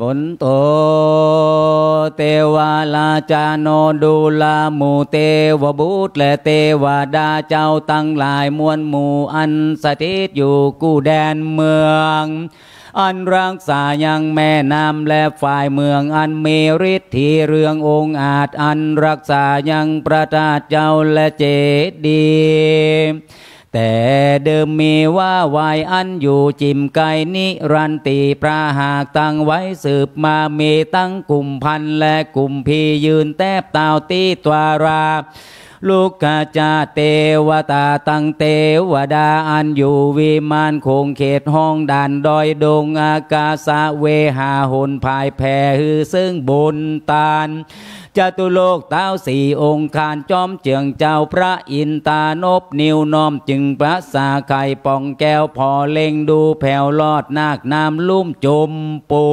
ฝนโตเตวาลาจาโนดูลาหมูเตวบุตรและเทวดาเจ้าตั้งหลายมวลหมู่อันสถิตอยู่กู้แดนเมือง อันรักษายังแม่น้ำและฝ่ายเมืองอันมีฤทธิ์ที่เรื่ององค์อาจอันรักษายังประทาเจ้าและเจดีย์ แต่เดิมมีว่าไวายอันอยู่จิมไก่นิรันตีพระหากตั้งไว้สืบมามีตั้งกลุ่มพันและกลุ่มพียืนแทบตาวตีตวาราลูกกาจาเทวตาตังเทวดาอันอยู่วิมานคงเขตห้องด่านดอยดงอากาสะเวหาหนภายแผ่ฮือซึ่งบุญตาลจตุโลกเต้าสี่องค์คานจอมเจืองเจ้าพระอินตานบนิวน้อมจึงพระสาไข่ปองแก้วพอเล็งดูแผ่วลอดนาคน้ำลุ่มจมปู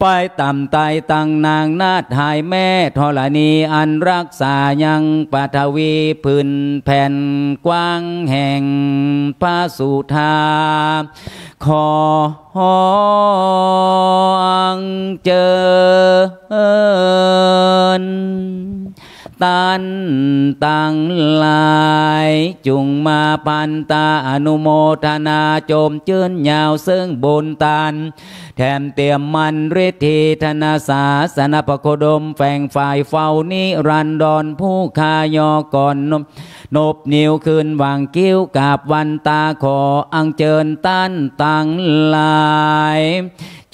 ไปต่ำไตตังนางนาถหายแม่ธรณีอันรักษายังปัทวีพื้นแผ่นกว้างแห่งพระสุธาขออังเจอญตันตังหลาย จุงมาปันตาอนุโมทนาโจมเจื้นยาวซึ่งบนตันแถมเตรียมมันฤทธิธนาสาสนปโคดมแฝงฝ่ายเฝ้านิรันดรผู้คายอก่อนนบนบนิ้วคืนวางกิ้วกาบวันตาขออังเจิญตันตังหลาย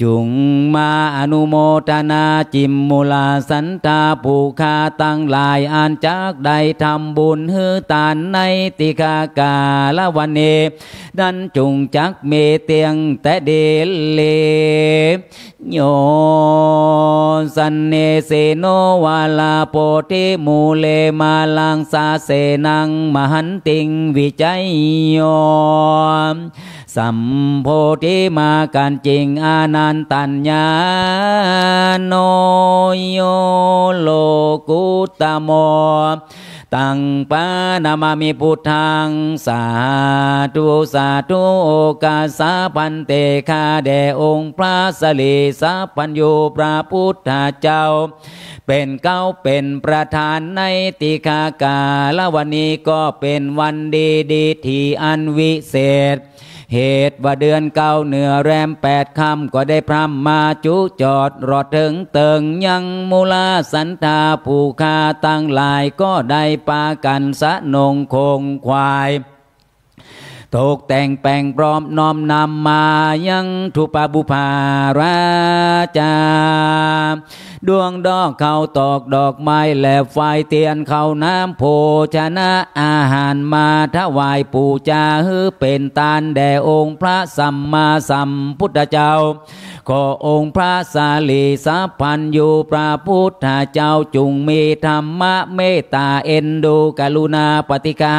จุงมาอนุโมทนาจิมมุลาสันตาผูคาตั้งหลายอ่านจากใดทำบุญฮือตานในติกากาละวันเนดันจุงจักเมเตียงแต่เดเลโยสันเนเสโนวาลาโปติมูเลมาลังสาเสนังมหันติงวิจัยโย สัมโพธิมากันจริงอานันตัญญาโนโยโลกุตโมตังปานามามิพุทธังสาธุสาธุโอกาสาพันเตคาแด่องค์พระสลีสัพพัญญูพระพุทธเจ้า เป็นเก้าเป็นประธานในติคากาละวันนี้ก็เป็นวันดีดีที่อันวิเศษ เหตุว่าเดือนเก้าเหนือแรมแปดคำก็ได้พร่ำมาจุจอดรอดถึงเติงยังมูลาสันตาผู้คาตั้งหลายก็ได้ปากันสะนงคงควาย ตกแต่งแปลงพร้อมน้อมนำมายังทุปบุภาราจา ดวงดอกเขาตอกดอกไม้และไฟเตียนเขาน้ำโภชนะอาหารมาถวายปู่จาฮือเป็นตานแด่องค์พระสัมมาสัมพุทธเจ้าขอองค์พระสาลีสัพพันยูพระพุทธเจ้าจุงมีธรรมะเมตตาเอ็นดูกรุณาปฏิกา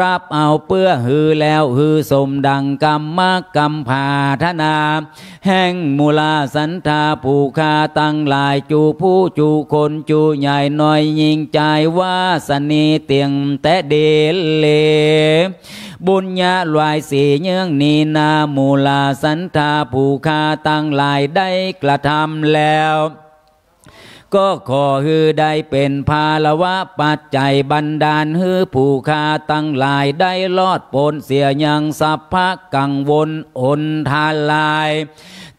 รับเอาเปื้อหือแล้วหือสมดังกรรมกรรมภาธนา แห่งมูลาสันทาผูคาตั้งหลายจูผู้จูคนจูใหญ่หน่อยยิงใจว่าสนีเตียงแต่เดเลบุญญาลายสีเยื่องนีนามูลาสันทาผูคาตั้งหลายได้กระทำแล้ว ก็ขอฮือได้เป็นภาลวะปัจจัยบันดาลฮือผู้คาตั้งหลายได้ลอดปนเสียยังสัพพะกังวลอนทาลาย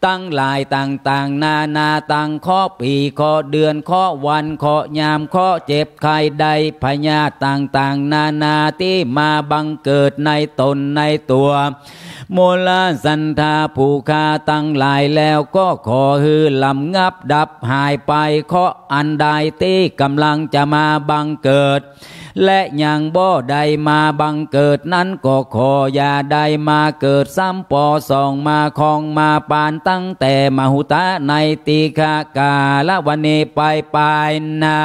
ตั้งหลายต่างๆ นานาตั้งข้อปีข้อเดือนข้อวันข้อยามข้อเจ็บไข้ใดพยาต่างๆ นานาที่มาบังเกิดในตนในตัว โมลาสันทาผูคาตั้งหลายแล้วก็ขอฮือลำงับดับหายไปเคาะอันใดที่กำลังจะมาบังเกิด และยังบ่ได้มาบังเกิดนั้นก็ขออย่าได้มาเกิดซ้ำปอสองมาคองมาปานตั้งแต่มหุตะในตีคากาละวันนี้ไปไปนา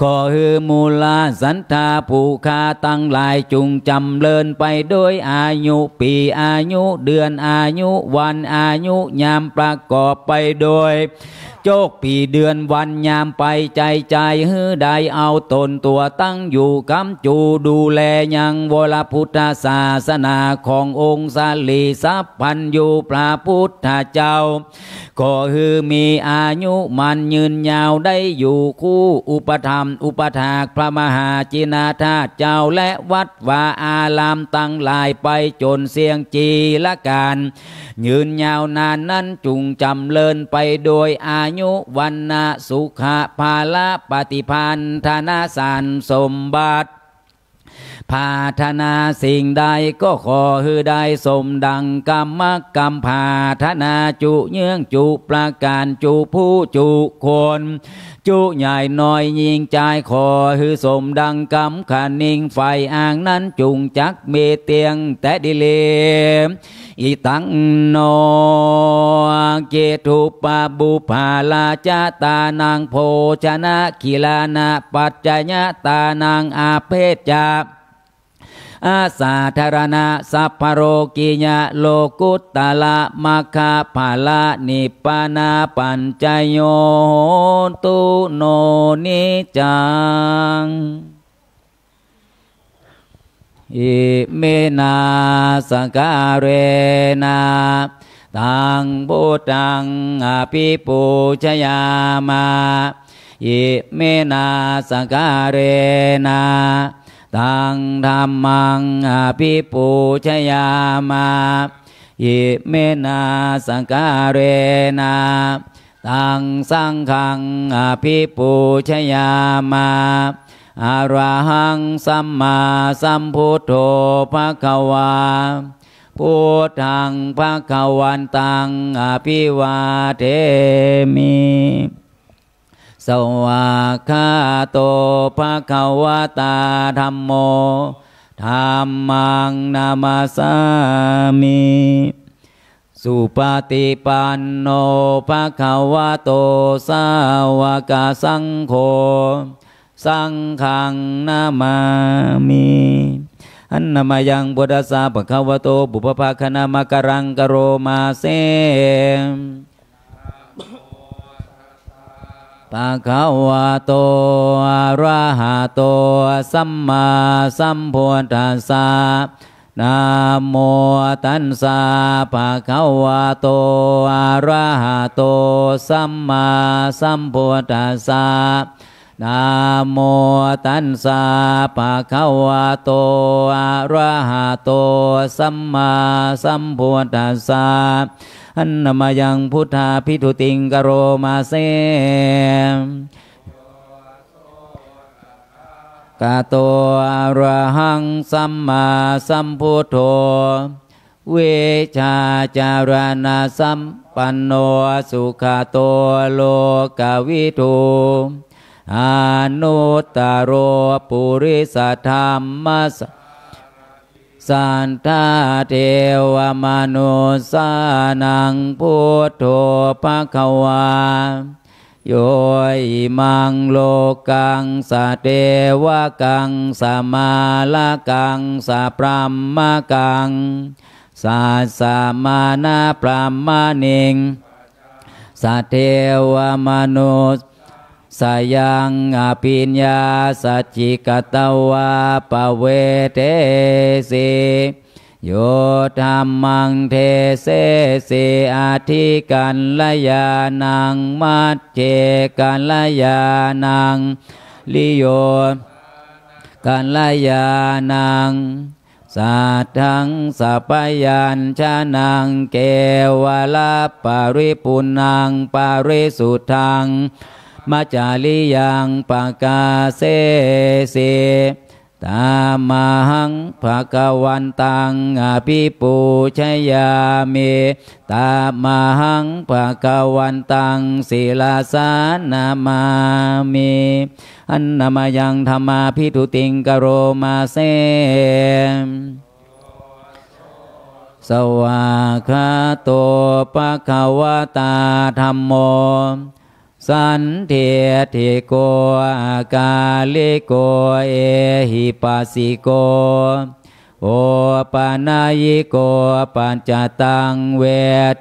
ขอฮือมูลาสันทาผูคาตั้งหลายจุงจำเลินไปโดยอายุปีอายุเดือนอายุวันอายุยามประกอบไปโดยโจกปีเดือนวันยามไปใจใจฮือใดเอาตนตัวตั้งอยู่กำจูดูแลยังวรพุทธศาสนาขององค์สาลีสัพพันอยู่พระพุทธเจ้าก็ฮือมีอายุมันยืนยาวได้อยู่คู่อุปธรรม อุปถากพระมหาจินาธาเจ้าและวัดวาอารามตั้งหลายไปจนเสียงจีละการ ยืนยาวนานนั้นจุงจำเลินไปโดยอายุวันนาสุขภาละปฏิพันธนาสารสมบัติพาธนาสิ่งใดก็ขอฮือได้สมดังกรรมกรรมพาธนาจุเยื่องจุประการจุผู้จุคน จุใหญ่น้อยยิงใจคอหือสมดังกำขานนิ่งไฟอ่างนั้นจุงจักเมเตียงแต่ดิเลมอิตังโนเกตุปาบุภาลาจาตานางโพชนะกิลานาปัจจยตานางอาเพจจา อาสาธารณะสัพพโรกิยะโลกุตตะละมัคาภาละนิปานาปัญจโยตุโนนิจังอิเมนาสการเรนาตังพุตังอภิปูชยามาอิเมนาสการเรนา ตังธรรมังอภิปูชยามาอิเมนาสังการเรนาตังสังฆังอภิปูชยามาอะระหังสัมมาสัมพุทโธภะคะวาพุทธังภะคะวันตังอภิวาเทมิ สวากขาโตภะคะวะตาธัมโมธรรมังนามาสามิสุปฏิปันโนภะคะวะโตสาวกสังโฆสังฆังนามามิอันนามายังบุตสาปะคะวะโตบุพภาคณามะกรังกโรมาเซ ปะคะวะโตอะระหะโตสัมมาสัมพุทธัสสะนะโมตัสสะภะคะวะโตอะระหะโตสัมมาสัมพุทธัสสะนะโมตัสสะภะคะวะโตอะระหะโตสัมมาสัมพุทธัสสะ อันนามายังพุทธาพิทุติงกโรมาเซกาโตอะระหังสัมมาสัมพุทโธเวชาจารณาสัมปันโนสุขาโตโลกวิทูอนุตตโรปุริสธรรมส สันทาเทวมนุสานังพุทโธภะคะวาโยอิมังโลกังสะเทวกังสมาลกังสะพรหมกังสัสสะมานาพรหมนิงสัทเทวมนุษ สยังอภิญญาสัจจิกตวาปเวเทสิโยธรรมังเทเสสิอาทิกันลยานังมัจเจกันลยานังลิโยกันลยานังสัทธังสัพยัญชนังเกวลาปาริปุนังปาริสุทธัง มาจาริยังปากาเสเสตามาหังภะกวันตังอภิปูชยามิตามาหังภะกวันตังศิลาสานามามิอันนามายังธรรมาพิทุติงกโรมาเซสวากาโตปะคะวตาธรรมโม สันเทติโกกาลิโกเอหิปัสสิโก โอปานายิโกปัญจตังเว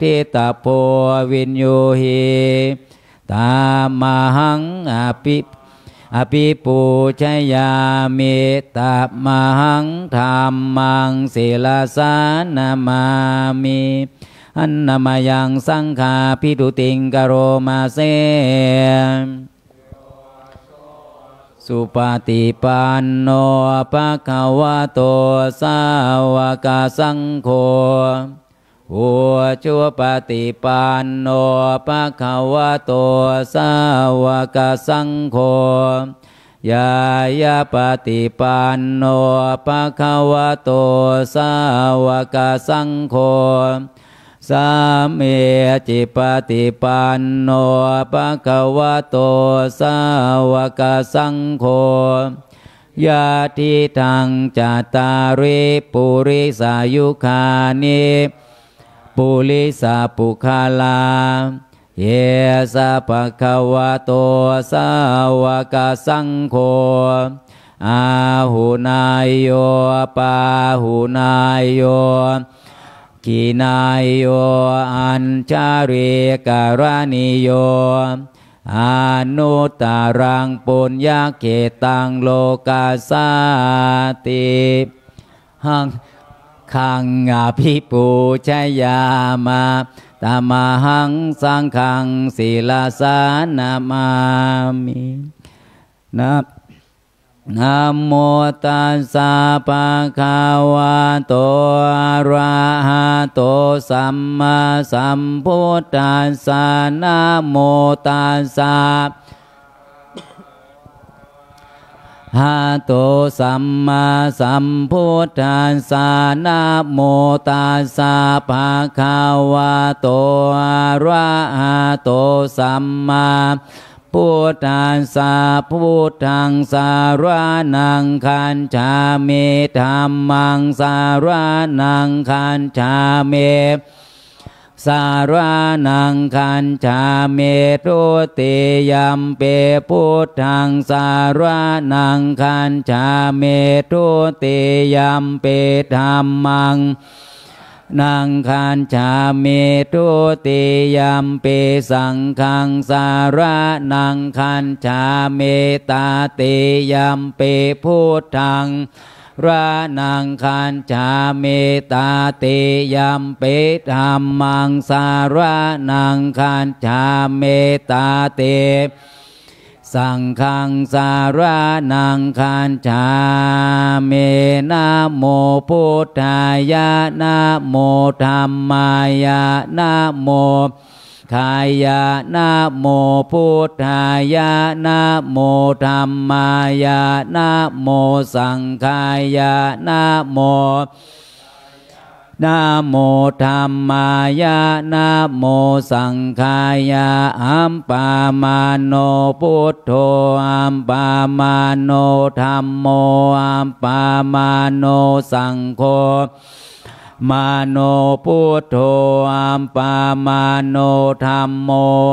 ทิตาโพวินโยหิตามหังอภิอภิปูชยามิตามหังธรรมังศิลาสานามามิ อันนามายังสังฆาพิทุติงกโรมาเซสุปฏิปันโนภะคะวะโตสาวกสังโฆหัวชัวปฏิปันโนภะคะวะโตสาวกสังโฆยายาปฏิปันโนภะคะวะโตสาวกสังโฆ สามเมจิปฏิปันโนภะคะวะโตสาวกสังโฆยาทิทังจตาริปุริสายุคานิปุริสาปุคาลา เยสะภะคะวะโตสาวกสังโฆอาหุนายโยปาหุนายโย กินายโยอัญชาริการณิโยอนุตารังปุญญาเกตังโลกาสาติหังขังอภิปูชยามาตามหังสังขังศิลาสานามามินะ นะโมตัสสะปะคะวะโตอะระหะโตสัมมาสัมพุทธัสสะนะโมตัสสะหะโตสัมมาสัมพุทธัสสะนะโมตัสสะภะคะวะโตอะระหะโตสัมมา พุทธัสสะพุทธังสารนังคันชาเมธรรมังสารนังคันชาเมสารนังคันชาเมตุติยัมเปพุทธังสารนังคันชาเมตุติยัมเปธรรมัง นางคันชาเมตุติยัมเปสังคังสาระนางคันชาเมตาติยัมเปพุทธังรานังคันชาเมตาติยัมเปธรรมังสาระนังคันชาเมตาติ สังฆังสารานังคันชาเมนะโมพุทธายะนะโมธรรมายะนะโมขายะนะโมพุทธายะนะโมธรรมายะนะโมสังขายะนะโม นะโมธรรมายะนะโมสังขายะอัมปามาโนพุทโธอัมปามาโนธรรมโมอัมปามาโนสังโฆมาโนพุทโธอัมปามาโนธรรมโม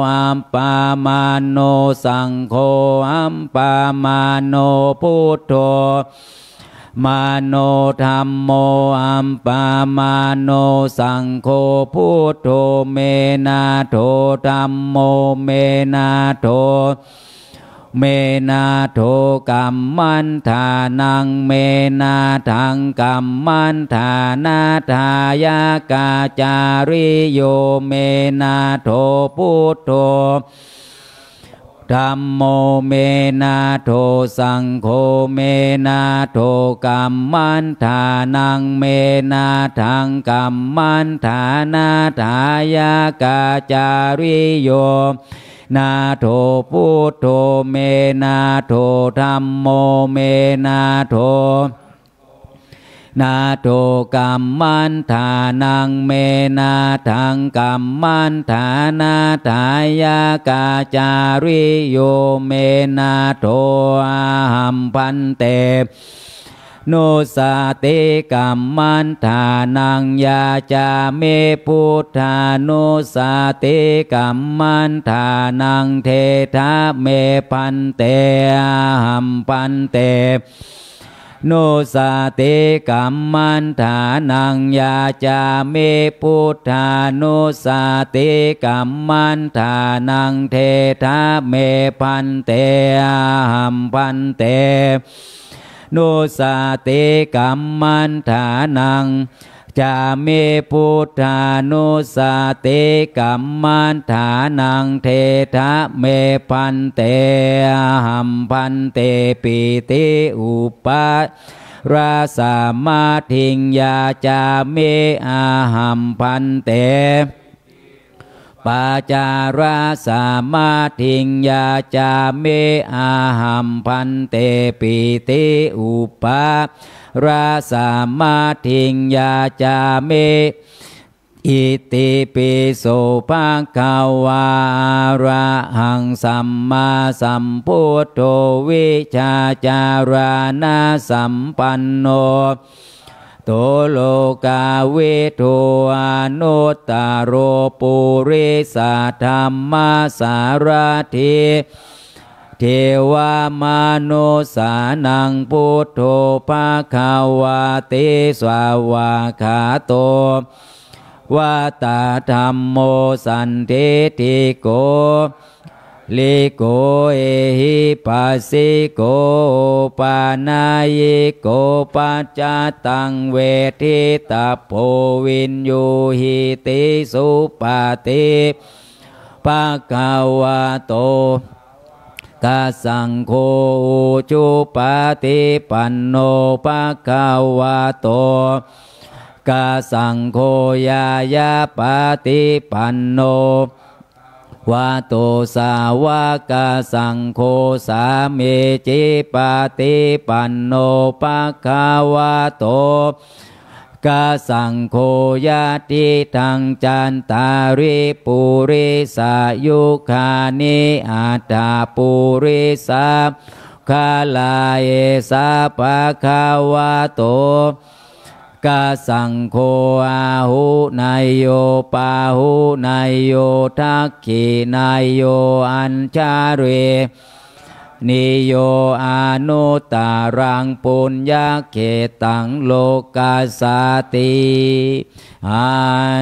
อัมปามาโนสังโฆอัมปามาโนพุทโธ มโนธรรมโมอัมปามาโนสังโฆพุทโธเมนาโทธรรมโมเมนาโทเมนาโทกัมมันธานังเมนาทังกัมมันธานาทายากาจาริโยเมนาโทพุทโธ ธรรมโมเมนาโทสังโฆเมนาโทกัมมันธานังเมนาทังกัมมันธานาทายากาจาริโยนาโทพุทโธเมนาโทธรรมโมเมนาโท นาโทกัมมันธานังเมนาทังกัมมันธานาทายากาจาริโยเมนาโทอาหัมพันเตโนสาเตกัมมันทานังยาจาเมพุทธาโนสาเตกัมมันทานังเทธาเมปันเตหัมปันเต นสาเตกัมมันฐานังยาจามิพุทธาโนสาเตกัมมันฐานังเทธาเมพันเตหัมพันเตโนสาเตกัมมันฐานัง จาเมพุทธานุสาเตกัมมันฐานังเทธะเมพันเตหัมพันเตปิติอุปาราสามาทิงยาจาเมอาหัมพันเตปาจาราสามาทิงยาจาเมอาหัมพันเตปิติอุปา ราสามาทิงยาจาเมอิติปิโสภาคาวาระหังสัมมาสัมพุทโธวิชาจารานาสัมปันโนโตโลกาเวโทอนุตตโรปุริสาธรรมสารทิ เทวามโนสานังพุทโธภาคาวาเตสวาวาขาโตวาตาธรรมโมสันเทติโกลิโกเอหิปัสสิโกปานายโกปัจจตังเวทิตาโพวินโยหิติสุปาติปะกาวะโต กาสังโฆจุปาติปันโนปะกาวะโตกาสังโฆยายาปาติปันโนวาโตสาวกาสังโฆสาเมจิปาติปันโนปะคาวะโต กาสังโฆยาติทังจันตาริปุริสายุคานิอาตาปุริสาคาลาเอสาปะคาวะโตกาสังโฆอาหุนายโยปาหุนายโยทักขีนายโยอัญชาเร นิโยอนุตารังปุญญาเขตังโลกาสาติอั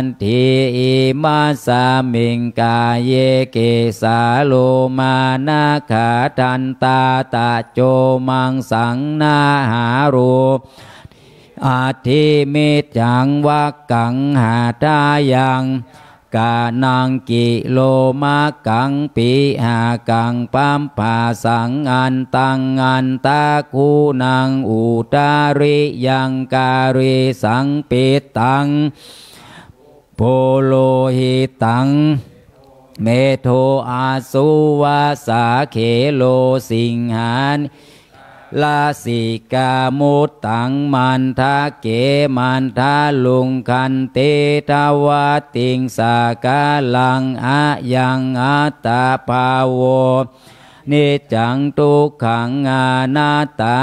นทิอิมาสามิงกาเยเกสาโลมานาขาทันตาตาโจมังสังนาหารูอาทิมิจังวักกังหาทายัง กานังกิโลมากังปีหากังปัมปาสังอันตังอันตาคูนังอุตาริยังการิสังปิตังโพโลหิตังเมโทอาสุวาสาเขโลสิงหาน ลาสิกามุตตังมันทาเกมันทาลุงคันเตทวาติงสากาลังอะยังอัตาภาวนิจังทุกขังอานาตา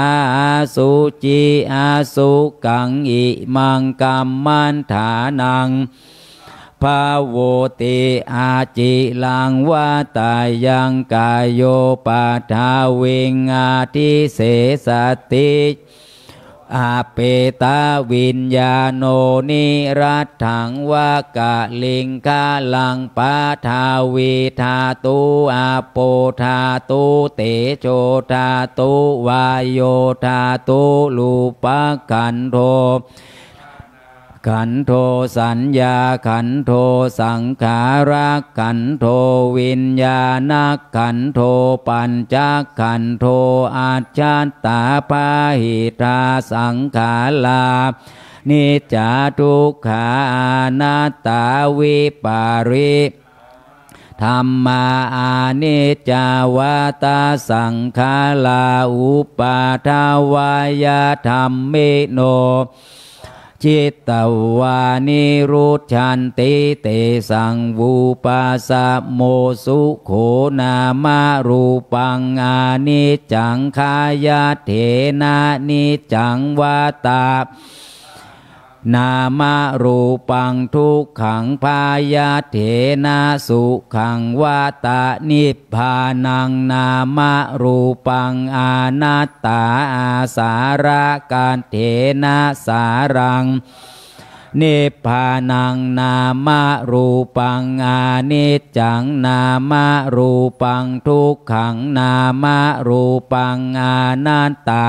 สุจิอาสุกังอิมังกัมมันฐานัง ภาโวติอาจิลังวาตายังกายโยปาทาวิงอาทิเสสติอาเปตาวิญญาโนนิรัตถังวากะลิงกาลังปาทาวิทาตุอาโปทาตุเตโชทาตุวายโยทาตุลูปะกันโท ขันโทสัญญาขันโทสังขารักขันโทวิญญาณขันโทปัญจขันโทอาชาตาปาหิตาสังขาลานิจาทุกขานาตาวิปาริธรรมาอานิจจาวาตาสังขาลาอุปาทาวายธรรมเมโน จิตตวานิรุชันติเตสังวูปัสะโมสุโขนามารูปังอานิจังคายาเถนะนิจังวาตา นามารูปังทุกขังพายาเถนะสุขังวาตานิพพานังนามารูปังอานัตตาอาสาระการเถนะสารังนิพพานังนามารูปังอานิจจังนามารูปังทุกขังนามารูปังอานัตตา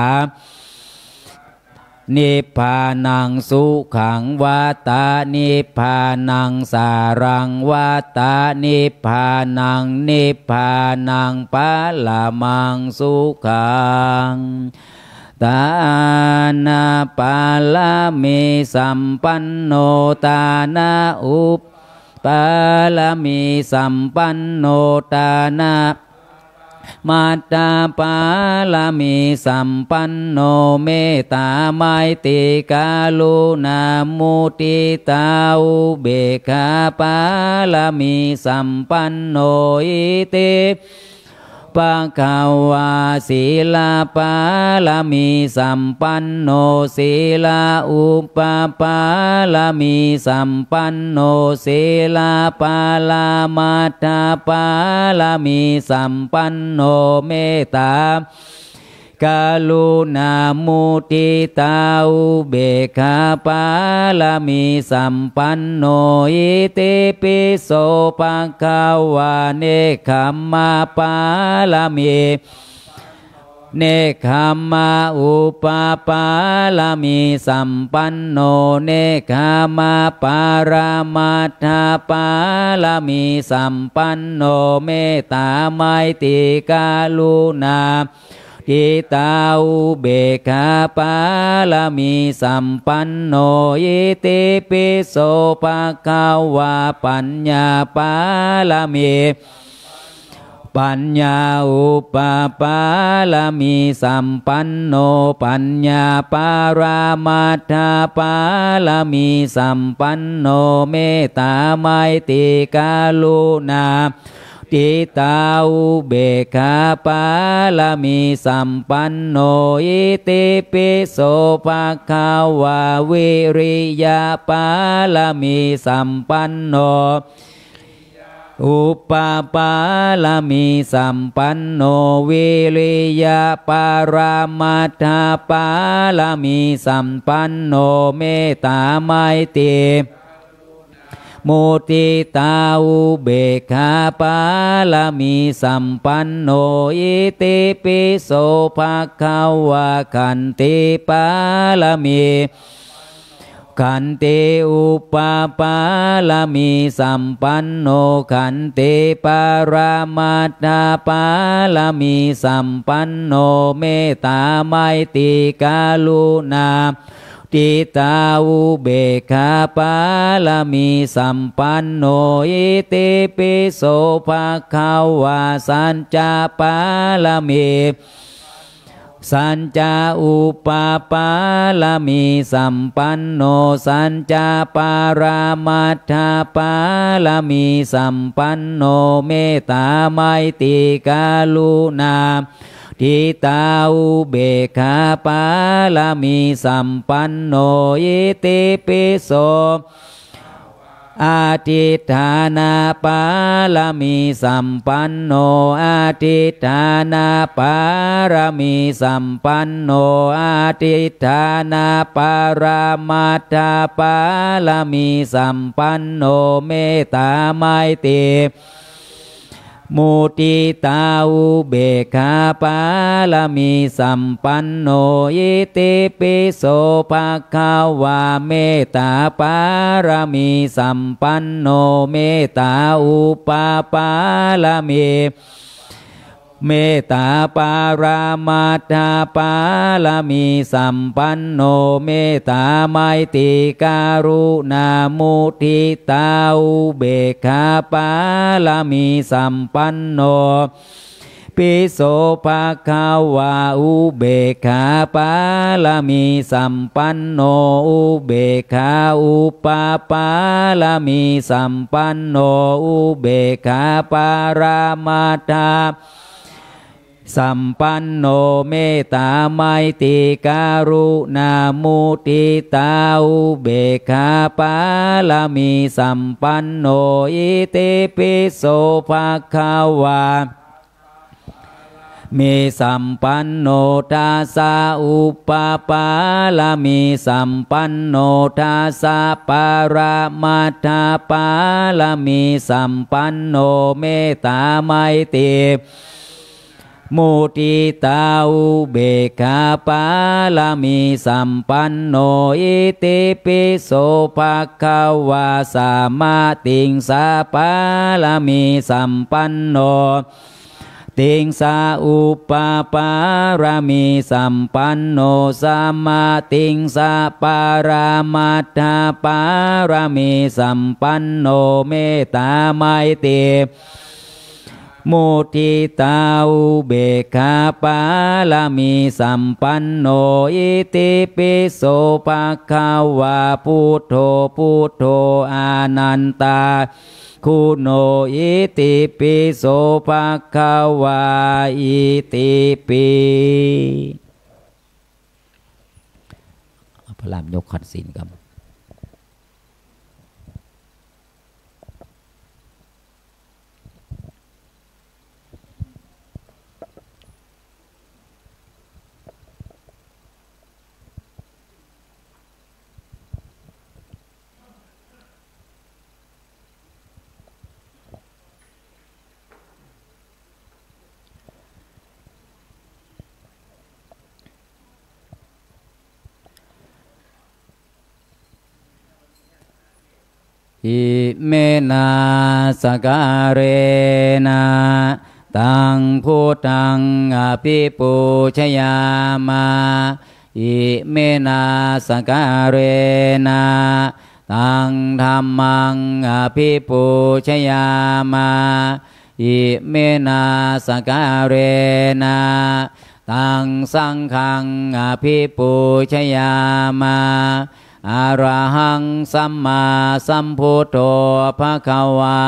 นิพพานังสุขังวาตานิพพานังสารังวาตานิพพานังนิพพานังปะละมังสุขังตานาปาลามิสัมปันโนตานาอุปปาลามิสัมปันโนตานา มาตาปาลามิสัมปันโนเมตาไมติกาลุนามุติตาอุเบกาปาลามิสัมปันโนอิติ ปะกาวาศีลาปาลามิสัมปันโนศีลาอุปปาลามิสัมปันโนศีลาปาลามาตาปาลามิสัมปันโนเมตตา กาลุนามุติตาอุเบคาปาลามิสัมปันโนอิติปิโสปะกาวาเนคัมมาปาลามิเนคขมาอุปปาลามิสัมปันโนเนคขมาปารามาทาปาลามิสัมปันโนเมตาไมติกาลุนา ทิตาอุเบกาปาลามิสัมปันโนยิติปิโสปะกาวาปัญญาปาลามิปัญญาอุปปาลามิสัมปันโนปัญญาปารามาทาปาลามิสัมปันโนเมตตาไมติกาลุนา ติตาอุเบคาปาลามิสัมปันโนอิติปิโสภะคาวาวิริยาปาลามิสัมปันโนอุปปาลามิสัมปันโนวิริยาปารามาทาปาลามิสัมปันโนเมตาไมติ มุติตาอุเบคาปาลามิสัมปันโนอิติปิโสภะคะวะคันติปาลามิขันติอุปปาลามิสัมปันโนขันติปารามาตาปาลามิสัมปันโนเมตาไมติกาลุนา ติตาอุเบคาปาลามิสัมปันโนอิติปิโสภะคะวาสัญจาปาลามิสัญจาอุปาปาลามิสัมปันโนสัญจาปารามัทธาปาลามิสัมปันโนเมตตาไมติกาลุนา ทิตาอุเบคาปาลามิสัมปันโนยิติปิโสอาทิฐานาปาลามิสัมปันโนอาทิฐานาปารามิสัมปันโนอาทิฐานาปารามาตาปาลามิสัมปันโนเมตาไมติ มุติตาอุเบคาปาลมิสัมปันโนยิติปิโสภะคะวาเมตาปารามิสัมปันโนเมตาอุปาปาลมิ เมตตาปารามาตาปาลามิสัมปันโนเมตตาไมติการุณามุทิตาอุเบคาปาลามิสัมปันโนปิโสภะคะวาอุเบกขาปาลามีสัมปันโนอุเบกขาอุปาปาลามีสัมปันโนอุเบกขาปารามาตา สัมปันโนเมตตาไมติการุณามุติตาอุเบกขาปาลามีสัมปันโนอิติปิโสภะคะวามีสัมปันโนทาสาอุปปาลามีสัมปันโนทาสาปารามาทาปาลามีสัมปันโนเมตตาไมติ มุติตาอุเบกขาปาลามีสัมปันโนอิติปิโสภะคะวาสามาติงสาปาลามีสัมปันโนติงสาอุปปารามีสัมปันโนสัมมาติงสาปารามัตถปารามีสัมปันโนเมตตาไมตรี มุทิตาอุเบกขาปาลามีสัมปันโนอิติปิโสภะคะวาพุทโธพุทโธอานันตาคุโนอิติปิโสภะคะวาอิติปิพระรามยกขันศีลครับ อิเมนาสการเรนะตังพุทังอภิปุชยามาอิเมนาสการเรนะตังธรรมังอภิปุชยามาอิเมนาสการเรนะตังสังขังอภิปุชยามา อะระหังสัมมาสัมพุทโธภะคะวา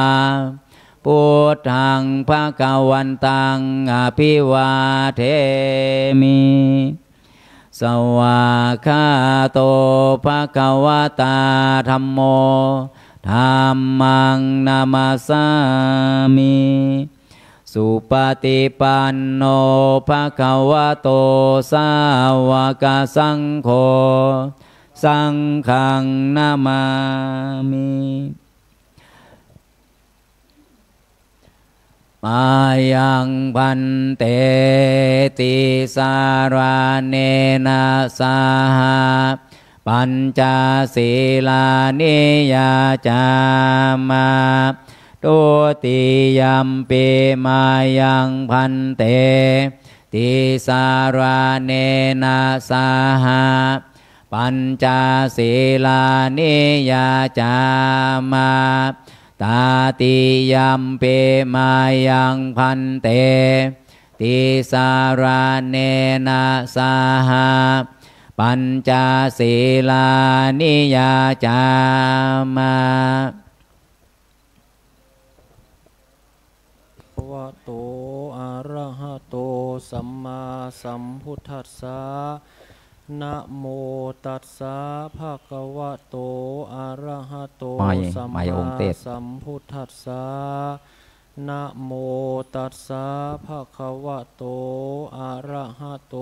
พุทธังภะคะวันตังอภิวาเทมิสวาคาโตภะคะวตาธรรมโมธรรมังนามาสามิสุปฏิปันโนภะคะวะโตสาวกสังโฆ สังขังนามามิมายังพันเตติสาราเนนะสาหาปัญจศีลานิยาจามาตุติยัมปีมายังพันเต ติสาราเนนะสาหา ปัญจศีลานิยาจามาตาติยัมเปมายังพันเต ติสาราเนนะสาหาปัญจศีลานิยาจามาวะโตอะระหะโตสัมมาสัมพุทธัสสะ นะโมตัสสะภะคะวะโตอะระหะโตสัมมาสัมพุทธัสสะนะโมตัสสะภะคะวะโตอะระหะโต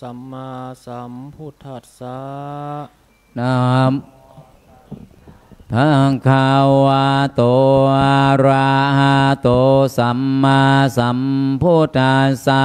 สัมมาสัมพุทธัสสะนะทังขาวะโตอะระหะโตสัมมาสัมพุทธัสสะ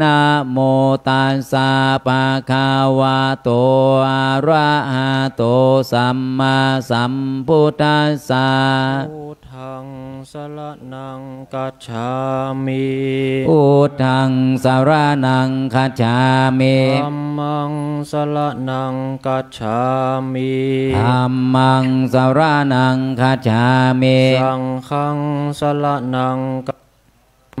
นะโมตัสสะปะคะวะโตอะระหะโตสัมมาสัมพุทธัสสะพุทธังสรนังกัจฉามิพุทธังสารนังคัจฉามิธัมมังสรนังกัจฉามิธัมมังสารนังคัจฉามิสังฆังสรนังกัจฉา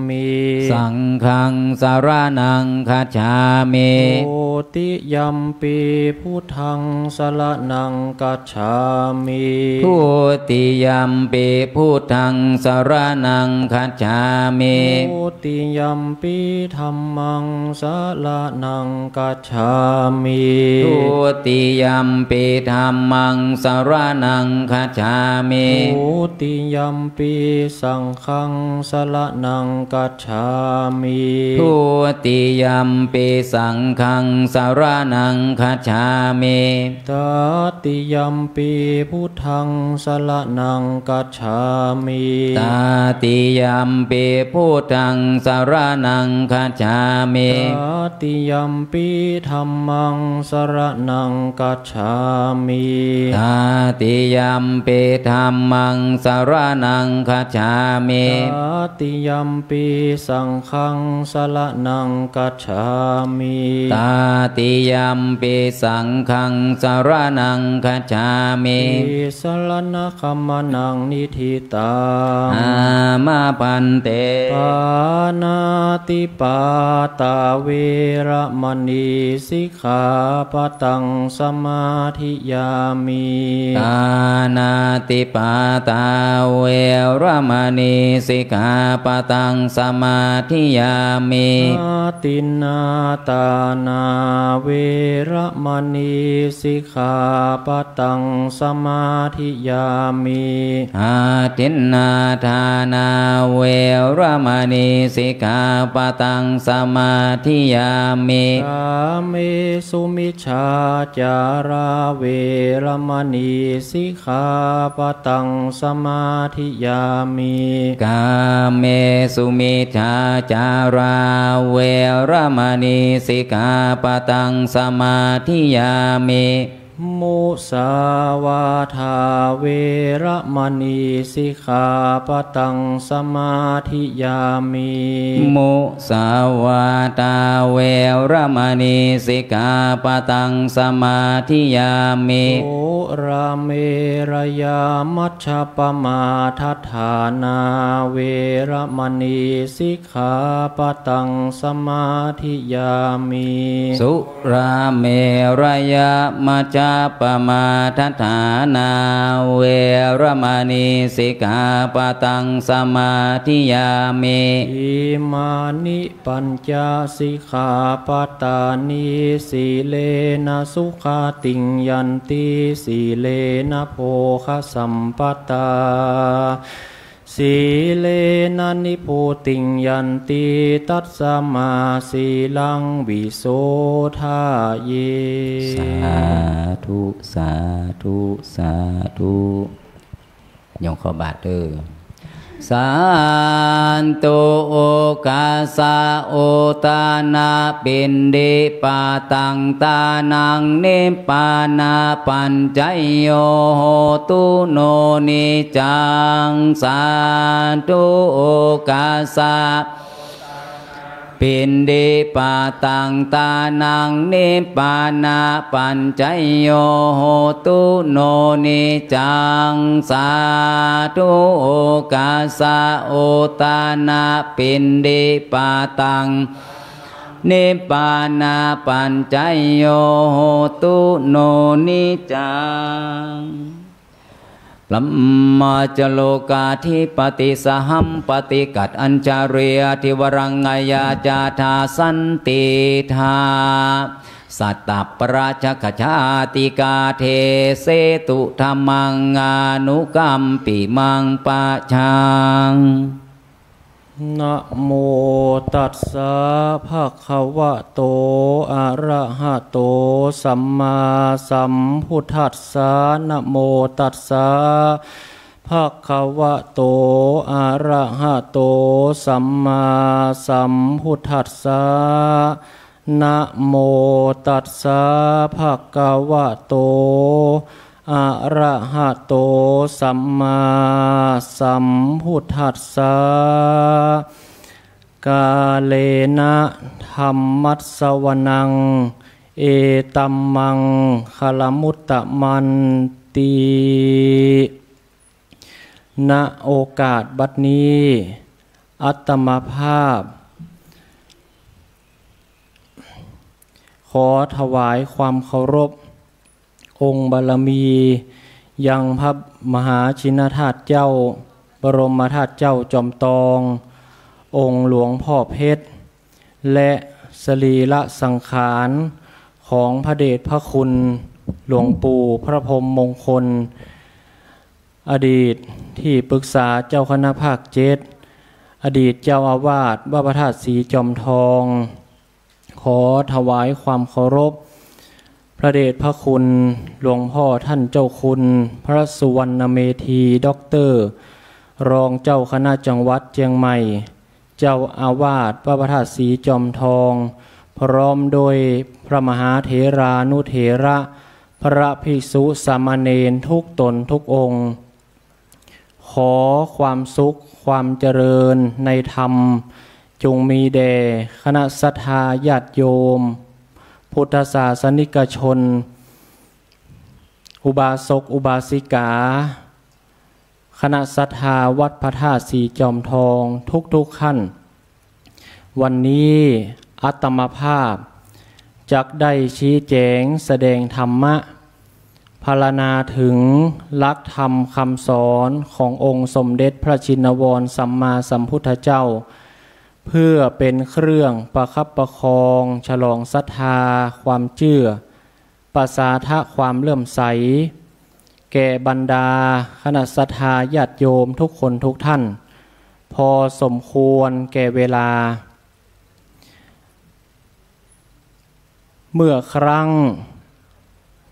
มิสังฆังสารนังคัจฉามิโอติยัมปีพุทธังสรนังกัจฉามิพุติยัมปิพุทธังสารนังคัจฉามิโอติยัมปีธัมมังสรนังกัจฉามิทุติยัมปิธรรมังสารนังคัจฉามิโอติยัมปีสังฆังสรนังกัจฉามิทุติยัมปิสังฆังสารนังคัจฉามิตติยัมปีพุทธังสรนังกัจฉามิตาติยัมปิพุทธังสารนังคัจฉามิตติยัมปีธัมมังสรนังกัจฉามิตาติยัมปิธรรมังสารนังคัจฉามิตติยัมปีสังฆังสรนังกัจฉามิตาติยัมปิสังฆังสารนังคัจฉามิอิสรณคัมมนังนิธิตังอามาพันเตปานาติปาตาเวระมณีสิกขาปะตังสมาธิยามิกานาติปาตาเวรมณีสิกขาปะตังสมาธิยามิอาตินนาตานาเวระมณีสิกขาปะตังสมาธิยามิอาทินนาทานาเวรมณีสิกขาปะตังสมาธิยามิกาเมสุมิชาจาราเวรมณีสิกขาปะตังสมาธิยามิกาเมสุมิชาจาราเวรมณีสิกขาปตังสมาธิยามิ มุสาวาทาเวระมณีสิกขาปะตังสมาธิยามิมุสาวาตาเวรมณีสิกขาปะตังสมาธิยามิโอราเมรยามัชฌปปมาทัฏฐานาเวระมณีสิกขาปะตังสมาธิยามิสุราเมรยมัจจปมาทัฏฐานาเวรมณีสิกขาปตังสมาธิยามิอิมานิปัญจสิกขาปตานิสีเลนะสุขาติงยันติสีเลนะโภคสัมปตา สีเลนะนิโพติงยันติตัสมาสีลังวิโสทาเย สาธุ สาธุ สาธุยงขอบาทเด้อ สานโตโอกาสาโอตานาปินดิปาตังตานังนิปานาปัญจโยโหตุโนนิจังสานโตโอกาสา ปินเดปาตังตานังเนปานาปัญจโยโหตุโนนิจังสาธุโอกาสาโอตานาปินเดปาตังเนปานาปัญจโยโหตุโนนิจัง ลัมมาจโลกาธิปติสหัมปติกัดอัญจาเรียทิวรังไงยาจาธาสันติธาสัตตปราชกชาติกาเทเสตุธรรมังอนุกรรมปิมังปะชัง นะโมตัสสะภะคะวะโต อะระหะโต สัมมาสัมพุทธัสสะนะโมตัสสะภะคะวะโต อะระหะโต สัมมาสัมพุทธัสสะนะโมตัสสะภะคะวะโต อะระหะโตสัมมาสัมพุทธัสสะกาเลนะธรรมัสสวนัง เอตัมมังคลมุตตะมันตีณโอกาสบัดนี้ อัตมภาพ ขอถวายความเคารพ องค์บารมี ยังพระมหาชินธาตุเจ้า บรมธาตุเจ้าจอมตอง องค์หลวงพ่อเพชร และสรีละสังขารของพระเดชพระคุณหลวงปู่พระพรมมงคล อดีตที่ปรึกษาเจ้าคณะภาคเจ็ดอดีตเจ้าอาวาสวัดพระธาตุสีจอมทอง ขอถวายความเคารพ ระเดชพระคุณหลวงพ่อท่านเจ้าคุณ พระสุวรรณเมธีด็อกเตอร์ รองเจ้าคณะจังหวัดเชียงใหม่ เจ้าอาวาสวัดพระธาสีจอมทอง พร้อมโดยพระมหาเถรานุเถระ พระภิกษุสามเณรทุกตนทุกองค์ ขอความสุขความเจริญในธรรม จงมีแด่คณะสัทธาญาติโยม พุทธศาสนิกชน อุบาสกอุบาสิกา คณะสัทธาวัดพระธาตุสีจอมทองทุกๆขั้น วันนี้อัตมภาพจักได้ชี้แจงแสดงธรรมะพารณาถึงลักธรรมคำสอนขององค์สมเด็จพระชินวรสัมมาสัมพุทธเจ้า เพื่อเป็นเครื่องประคับประคอง ฉลองศรัทธา ความเชื่อประสาทะความเลื่อมใส แก่บรรดาคณะศรัทธาญาติโยมทุกคนทุกท่าน พอสมควรแก่เวลา เมื่อครั้ง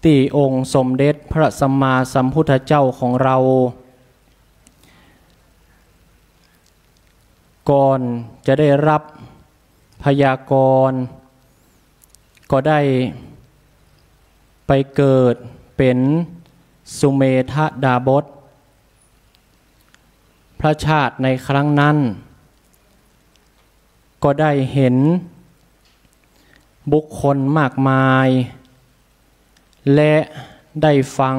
ตีองค์สมเด็จพระสัมมาสัมพุทธเจ้าของเรา ก่อนจะได้รับพยากรณ์ก็ได้ไปเกิดเป็นสุเมธาดาบท พระชาติในครั้งนั้น ก็ได้เห็นบุคคลมากมาย และได้ฟัง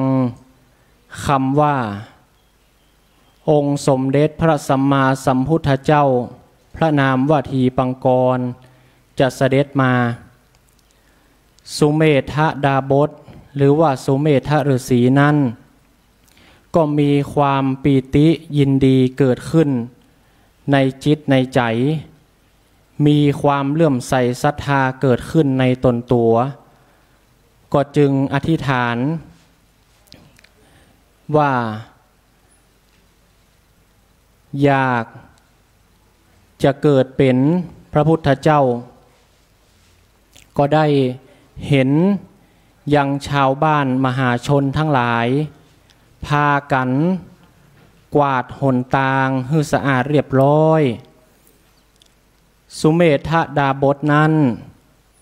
คำว่า องค์สมเด็จพระสัมมาสัมพุทธเจ้า พระนามว่าทีปังกร จะเสด็จมา สุเมธะดาบทหรือว่าสุเมธะฤาษีนั้นก็มีความปีติยินดีเกิดขึ้น ในจิตในใจ มีความเลื่อมใสศรัทธาเกิดขึ้นในตนตัว ก็จึงอธิษฐานว่า อยากจะเกิดเป็นพระพุทธเจ้า ก็ได้เห็นยังชาวบ้านมหาชนทั้งหลาย พากันกวาดหนตางให้สะอาดเรียบร้อย สุเมธดาบทนั้น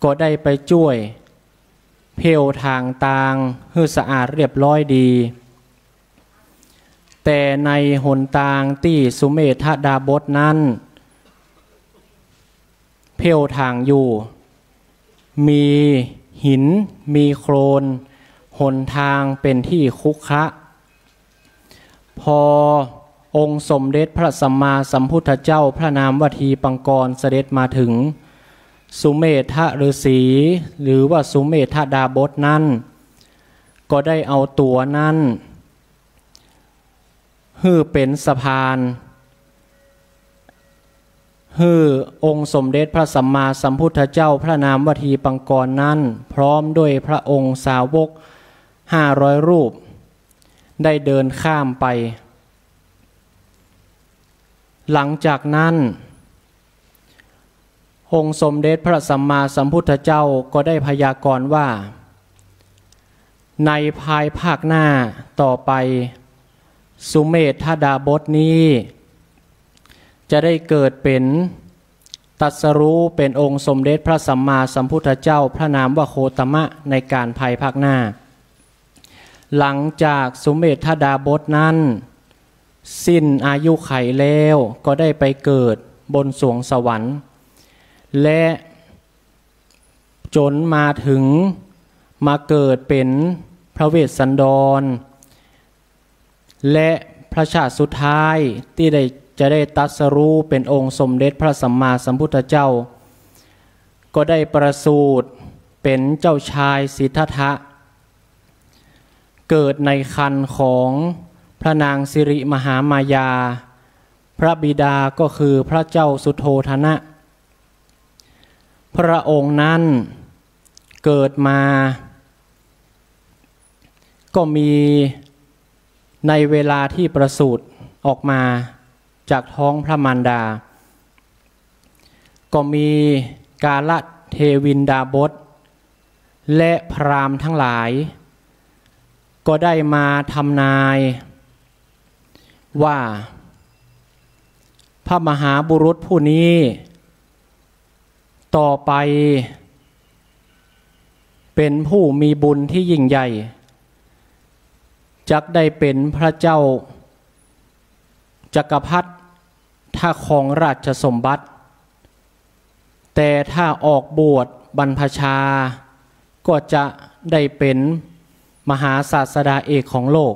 ก็ได้ไปช่วย เพลทางตางให้สะอาดเรียบร้อยดี แต่ในหนตางที่สุเมธะดาบทนั้น เพลทางอยู่ มีหิน มีโครน หนทางเป็นที่คุกคะพอองค์สมเด็จพระสัมมาสัมพุทธเจ้าพระนามวทีปังกรเสด็จมาถึง สุเมธะฤาษีหรือว่าสุเมธะดาบทนั้น ก็ได้เอาตัวนั้น ฮือเป็นสะพานฮือองค์สมเด็จพระสัมมาสัมพุทธเจ้าพระนามวทีปังกรนั้น พร้อมด้วยพระองค์สาวกห้าร้อยรูป ได้เดินข้ามไป หลังจากนั้น องค์สมเด็จพระสัมมาสัมพุทธเจ้าก็ได้พยากรณ์ว่า ในภายภาคหน้าต่อไป สุเมธาดาบทนี้ จะได้เกิดเป็นตัสรู้เป็นองค์สมเด็จพระสัมมาสัมพุทธเจ้าพระนามว่าโคตมะในการภายภาคหน้า หลังจากสุเมธาดาบทนั้น สิ้นอายุไขแล้วก็ได้ไปเกิดบนสวงสวรรค์ และจนมาถึงมาเกิดเป็นพระเวสสันดร และพระชาติสุดท้ายที่ได้จะได้ตัสรู้เป็นองค์สมเด็จพระสัมมาสัมพุทธเจ้า ก็ได้ประสูติเป็นเจ้าชายสิทธัตถะเกิดในคันของพระนางสิริมหามายา พระบิดาก็คือพระเจ้าสุโธธนะ พระองค์นั้นเกิดมา ก็มี ในเวลาที่ประสูติออกมาจากท้องพระมารดา ก็มีกาลเทวินดาบทและพรามทั้งหลาย ก็ได้มาทำนายว่า พระมหาบุรุษผู้นี้ ต่อไป เป็นผู้มีบุญที่ยิ่งใหญ่ จักได้เป็นพระเจ้า จักรพรรดิถ้าของราชสมบัติ แต่ถ้าออกบวชบรรพชา ก็จะได้เป็นมหาศาสดาเอกของโลก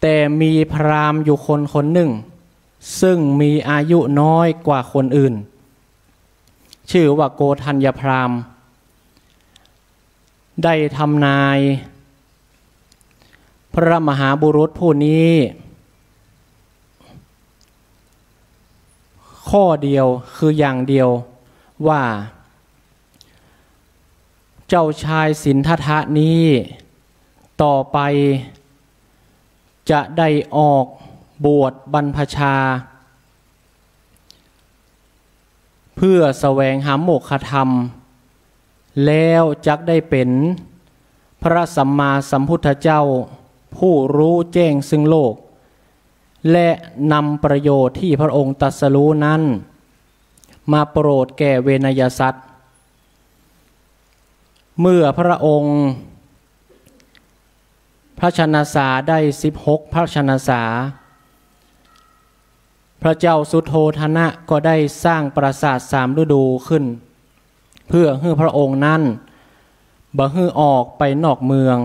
แต่มีพรามอยู่คนคนหนึ่ง ซึ่งมีอายุน้อยกว่าคนอื่น ชื่อว่าโกธัญญพรามได้ทำนาย พระมหาบุรุษผู้นี้ ข้อเดียวคืออย่างเดียวว่า เจ้าชายสินทธะนี้ ต่อไปจะได้ออกบวชบรรพชา เพื่อแสวงหาโมกขธรรม แล้วจักได้เป็น พระสัมมาสัมพุทธเจ้า ผู้รู้แจ้งซึ่งโลก และนำประโยชน์ที่พระองค์ตรัสรู้นั้น มาโปรดแก่เวนยสัตว์ เมื่อพระองค์ พระชนสาได้สิบหกพระชนสา พระเจ้าสุโธธนะก็ได้สร้างปราสาทสามฤดูขึ้น เพื่อให้พระองค์นั้นบ่ให้ออกไปนอกเมือง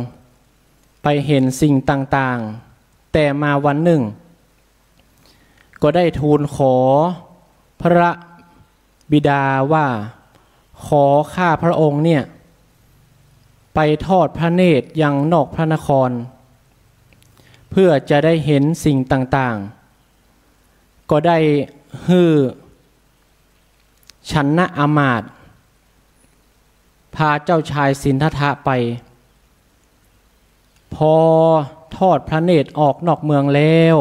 ไปเห็นสิ่งต่างๆ แต่มาวันหนึ่ง ก็ได้ทูลขอพระบิดาว่าขอข้าพระองค์เนี่ย ไปทอดพระเนตรยังนอกพระนคร เพื่อจะได้เห็นสิ่งต่างๆ ก็ได้ฮือชันนะอามาตพาเจ้าชายสินทธะไป พอทอดพระเนตรออกนอกเมืองแล้ว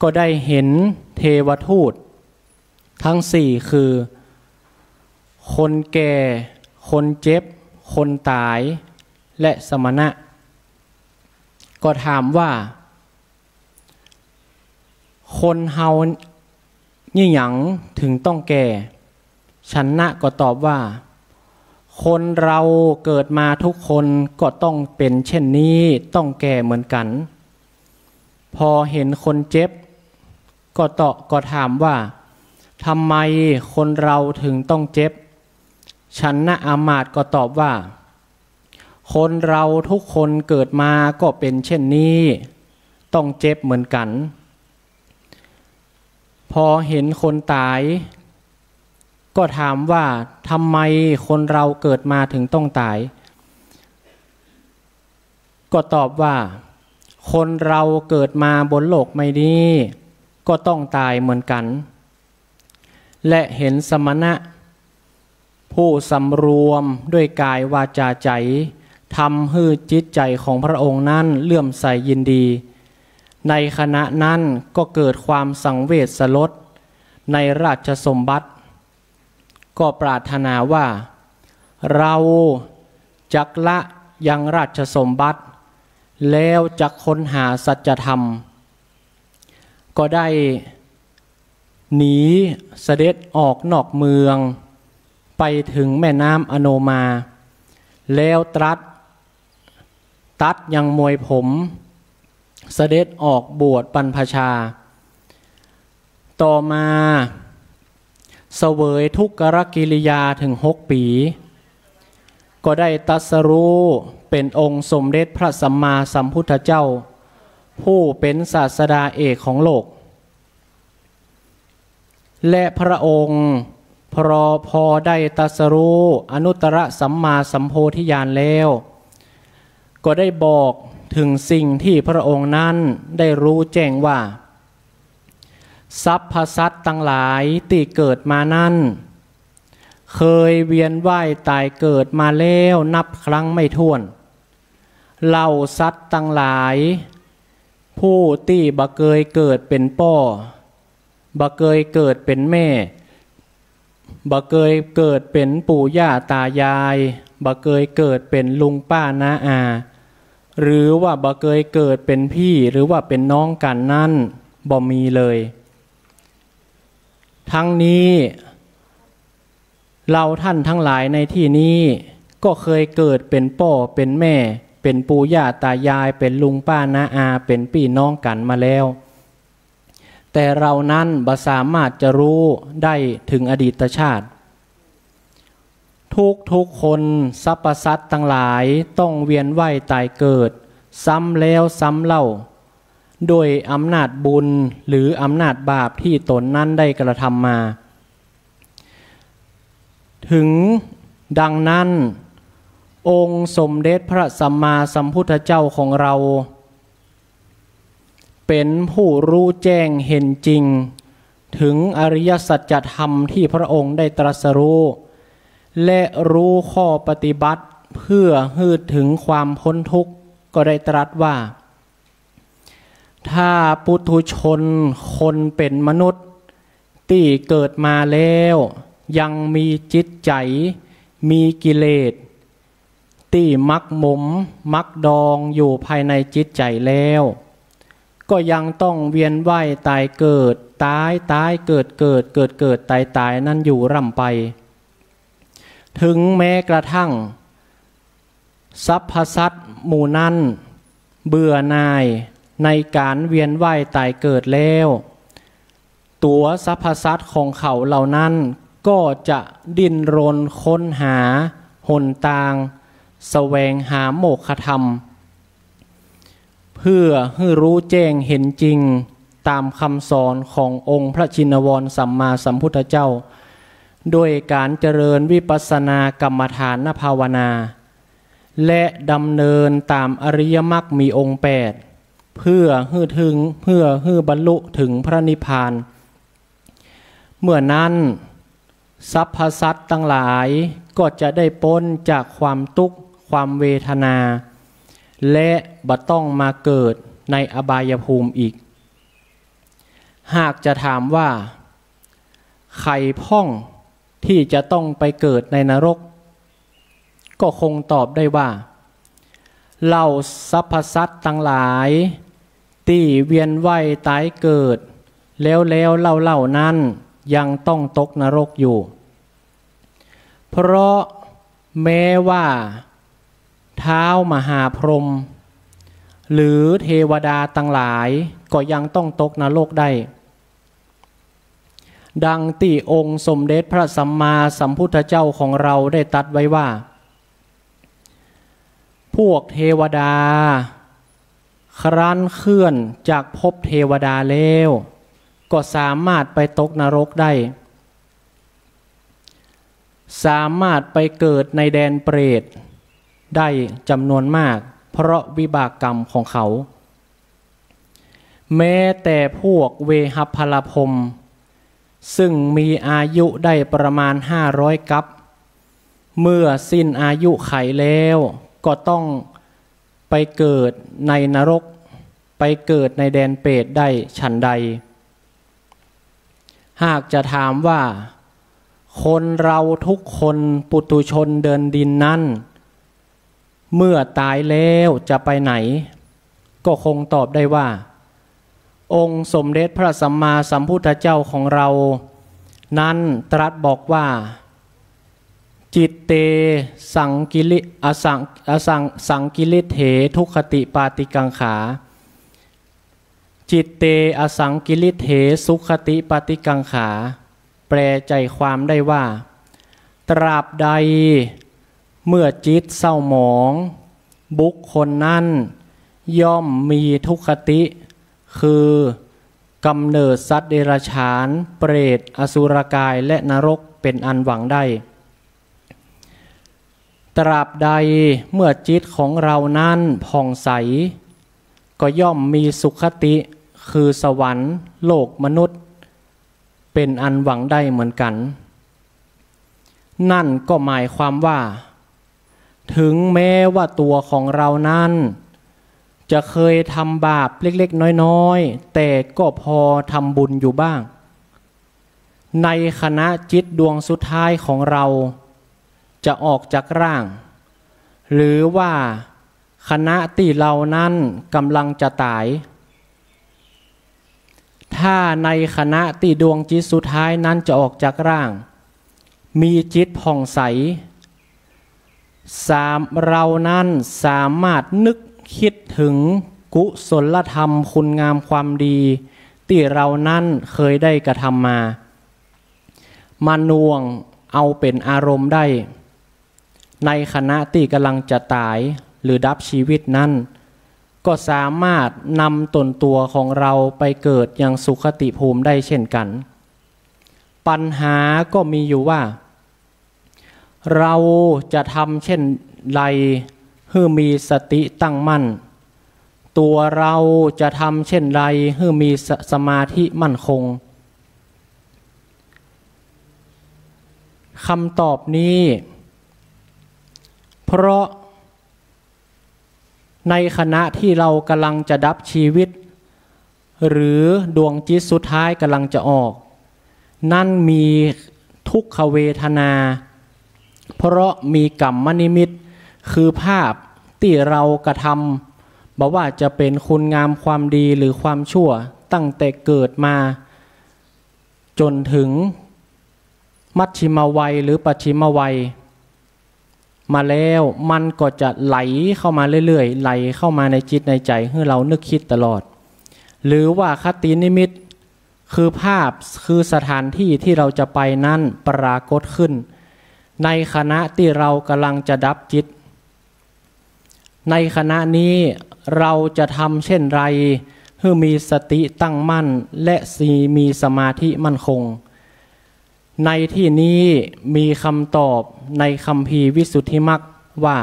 ก็ได้เห็นเทวทูต ทั้งสี่คือ คนแก่ คนเจ็บ คนตาย และสมณะ ก็ถามว่า คนเฮานี่หยังถึงต้องแก่ชันนะก็ตอบว่า คนเราเกิดมาทุกคนก็ต้องเป็นเช่นนี้ต้องแก่เหมือนกัน พอเห็นคนเจ็บ ก็ตอบก็ถามว่าทำไมคนเราถึงต้องเจ็บ ฉันนะอามาตก็ตอบว่า คนเราทุกคนเกิดมาก็เป็นเช่นนี้ ต้องเจ็บเหมือนกัน พอเห็นคนตาย ก็ถามว่าทำไมคนเราเกิดมาถึงต้องตาย ก็ตอบว่า คนเราเกิดมาบนโลกไม่ดีก็ต้องตายเหมือนกัน และเห็นสมณะ ผู้สำรวมด้วยกายวาจาใจทำให้จิตใจของพระองค์นั้นเลื่อมใสยยินดี ในขณะนั้นก็เกิดความสังเวชสลดในราชสมบัติ ก็ปรารถนาว่า เราจักละยังราชสมบัติ แล้วจะค้นหาสัจธรรม ก็ได้หนีเสด็จออกนอกเมือง ไปถึงแม่น้ำอโนมา แล้วตรัส ตัดยังมวยผม เสด็จออกบวชบรรพชา ต่อมา เสวยทุกกรกิริยาถึงหกปี ก็ได้ตัสรู้เป็นองค์สมเด็จพระสัมมาสัมพุทธเจ้า ผู้เป็นศาสดาเอกของโลก และพระองค์พอพอได้ตัสรู้อนุตตรสัมมาสัมโพธิญาณแล้ว ก็ได้บอกถึงสิ่งที่พระองค์นั้นได้รู้แจ้งว่า ทรัพพสัตตั้งหลายที่เกิดมานั่น เคยเวียนว่ายตายเกิดมาแล้วนับครั้งไม่ถ้วนเหล่าสัตว์ตั้งหลาย ผู้ที่บะเกยเกิดเป็นป้อบะเกยเกิดเป็นแม่บะเกยเกิดเป็นปู่ย่าตายายบะเกยเกิดเป็นลุงป้าน้าอา หรือว่าบะเกยเกิดเป็นพี่หรือว่าเป็นน้องกันนั่นบ่มีเลย ทั้งนี้เราท่านทั้งหลายในที่นี้ก็เคยเกิดเป็นป่อเป็นแม่ เป็นปู่ย่าตายายเป็นลุงป้าน้าอา เป็นพี่น้องกันมาแล้ว แต่เรานั้นบ่สามารถจะรู้ได้ถึงอดีตชาติ ทุกทุกคนสรรพสัตว์ทั้งหลายต้องเวียนว่ายตายเกิด ซ้ำแล้วซ้ำเล่า ด้วยอำนาจบุญหรืออำนาจบาปที่ตนนั้นได้กระทำมา ถึงดังนั้น องค์สมเด็จพระสัมมาสัมพุทธเจ้าของเรา เป็นผู้รู้แจ้งเห็นจริง ถึงอริยสัจธรรมที่พระองค์ได้ตรัสรู้ และรู้ข้อปฏิบัติเพื่อฮืดถึงความพ้นทุกข์ก็ได้ตรัสว่า ถ้าปุถุชนคนเป็นมนุษย์ ที่เกิดมาแล้ว ยังมีจิตใจ มีกิเลสที่มักหมม มักดองอยู่ภายในจิตใจแล้ว ก็ยังต้องเวียนว่ายตายเกิด ตายตายเกิดเกิดเกิดเกิดตายตายนั่นอยู่ร่ำไป ถึงแม้กระทั่งทรัพพสัตหมู่นั้น เบื่อนาย ในการเวียนว่ายตายเกิดแล้ว ตัวสรรพสัตว์ของเขาเหล่านั้นก็จะดิ้นรนค้นหา หนตางสแสวงหาโมกขธรรม เพื่อให้รู้แจ้งเห็นจริงตามคำสอนขององค์พระชินวรสัมมาสัมพุทธเจ้า โดยการเจริญวิปัสสนากรรมฐานภาวนา และดำเนินตามอริยมรรคมีองค์แปด เพื่อฮือถึงเพื่อฮือบรรลุถึงพระนิพพาน เมื่อนั้นทรัพพสัตตั้งหลายก็จะได้พ้นจากความทุกข์ความเวทนา และบัต้องมาเกิดในอบายภูมิอีก หากจะถามว่า ใครพ่องที่จะต้องไปเกิดในนรก ก็คงตอบได้ว่าเหล่าสรรพสัตตั้งหลาย ตีเวียนว่ายตายเกิด แล้วแล้วเล่าเล่านั้นยังต้องตกนรกอยู่ เพราะแม้ว่าเท้ามหาพรหมหรือเทวดาตั้งหลายก็ยังต้องตกนรกได้ ดังตีองค์สมเด็จพระสัมมาสัมพุทธเจ้าของเราได้ตัดไว้ว่า พวกเทวดา ครั้นเคลื่อนจากภพเทวดาแล้ว ก็สามารถไปตกนรกได้ สามารถไปเกิดในแดนเปรตได้จำนวนมาก เพราะวิบากกรรมของเขา แม้แต่พวกเวหพลพมซึ่งมีอายุได้ประมาณห้าร้อยกับ เมื่อสิ้นอายุไขแล้วก็ต้อง ไปเกิดในนรก ไปเกิดในแดนเปรตได้ฉันใด หากจะถามว่า คนเราทุกคนปุตุชนเดินดินนั้น เมื่อตายแล้วจะไปไหน ก็คงตอบได้ว่า องค์สมเด็จพระสัมมาสัมพุทธเจ้าของเรา นั้นตรัสบอกว่า จิตเตสังกิลิอสังอสังสังกิลิเถทุคติปาติกังขา จิตเตอสังกิลิเถสุขติปาติกังขา แปลใจความได้ว่า ตราบใด เมื่อจิตเศร้าหมอง บุคคลนั้น ย่อมมีทุคติ คือกำเนิดสัตว์เดรัจฉาน เปรต อสุรกายและนรกเป็นอันหวังได้ ตราบใดเมื่อจิตของเรานั้นผ่องใส ก็ย่อมมีสุขติคือสวรรค์ โลกมนุษย์ เป็นอันหวังได้เหมือนกัน นั่นก็หมายความว่า ถึงแม้ว่าตัวของเรานั้น จะเคยทำบาปเล็กๆ น้อยๆ แต่ก็พอทำบุญอยู่บ้าง ในคณะจิตดวงสุดท้ายของเรา จะออกจากร่าง หรือว่าคณะที่เรานั้นกำลังจะตาย ถ้าในคณะที่ดวงจิตสุดท้ายนั้นจะออกจากร่าง มีจิตผ่องใส สามเรานั้นสามารถนึกคิดถึงกุศลธรรมคุณงามความดีที่เรานั้นเคยได้กระทำมา มาน่วงเอาเป็นอารมณ์ได้ ในคณะที่กำลังจะตายหรือดับชีวิตนั้น ก็สามารถนำตนตัวของเราไปเกิดอย่างสุขติภูมิได้เช่นกัน ปัญหาก็มีอยู่ว่า เราจะทำเช่นไรให้มีสติตั้งมั่น ตัวเราจะทำเช่นไรให้มีสสมาธิมั่นคงคำตอบนี้ เพราะในขณะที่เรากำลังจะดับชีวิต หรือดวงจิตสุดท้ายกำลังจะออก นั่นมีทุกขเวทนา เพราะมีกรรมมนิมิต คือภาพที่เรากระทำบอกว่าจะเป็นคุณงามความดีหรือความชั่วตั้งแต่เกิดมา จนถึงมัชชิมวัยหรือปัจฉิมวัย มาแล้วมันก็จะไหลเข้ามาเรื่อยๆ ไหลเข้ามาในจิตในใจให้เรานึกคิดตลอด หรือว่าคตินิมิตคือภาพคือสถานที่ที่เราจะไปนั่นปรากฏขึ้น ในคณะที่เรากำลังจะดับจิต ในคณะนี้เราจะทำเช่นไรเพื่อมีสติตั้งมั่นและสีมีสมาธิมั่นคง ในที่นี้มีคำตอบในคำพีวิสุทธิมักว่า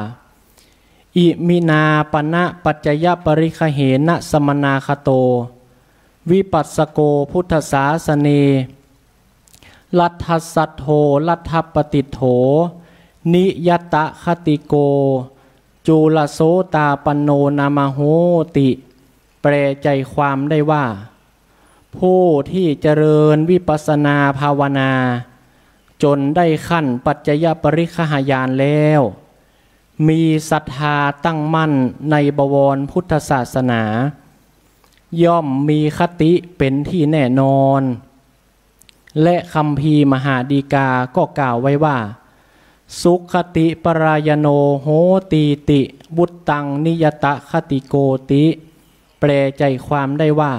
อิมินาปณะปัจจยปริคเหนะสมนาคโต วิปัสสโกพุทธศาสเน ลัทธสัตโธลัทธปติโถ นิยตะคติโกจุลโสตาปโนนามาโหติ แปลใจความได้ว่า ผู้ที่เจริญวิปัสนาภาวนา จนได้ขั้นปัจจยปริคหายานแล้ว มีศรัทธาตั้งมั่นในบวรพุทธศาสนา ย่อมมีคติเป็นที่แน่นอน และคำพีมหาดีกาก็กล่าวไว้ว่า สุขติปรายโนโหตีติ บุตตังนิยตะคติโกติ แปลใจความได้ว่า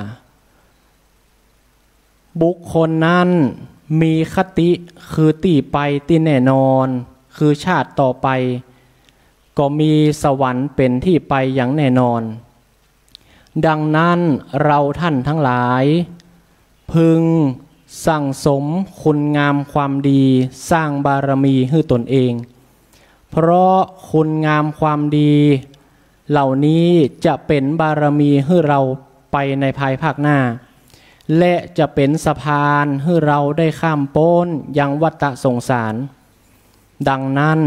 บุคคลนั้นมีคติคือตีไปที่แน่นอน คือชาติต่อไป ก็มีสวรรค์เป็นที่ไปอย่างแน่นอน ดังนั้นเราท่านทั้งหลาย พึงสั่งสมคุณงามความดีสร้างบารมีให้ตนเอง เพราะคุณงามความดี เหล่านี้จะเป็นบารมีให้เราไปในภายภาคหน้า และจะเป็นสะพานให้เราได้ข้ามพ้นยังวัฏสงสาร ดังนั้น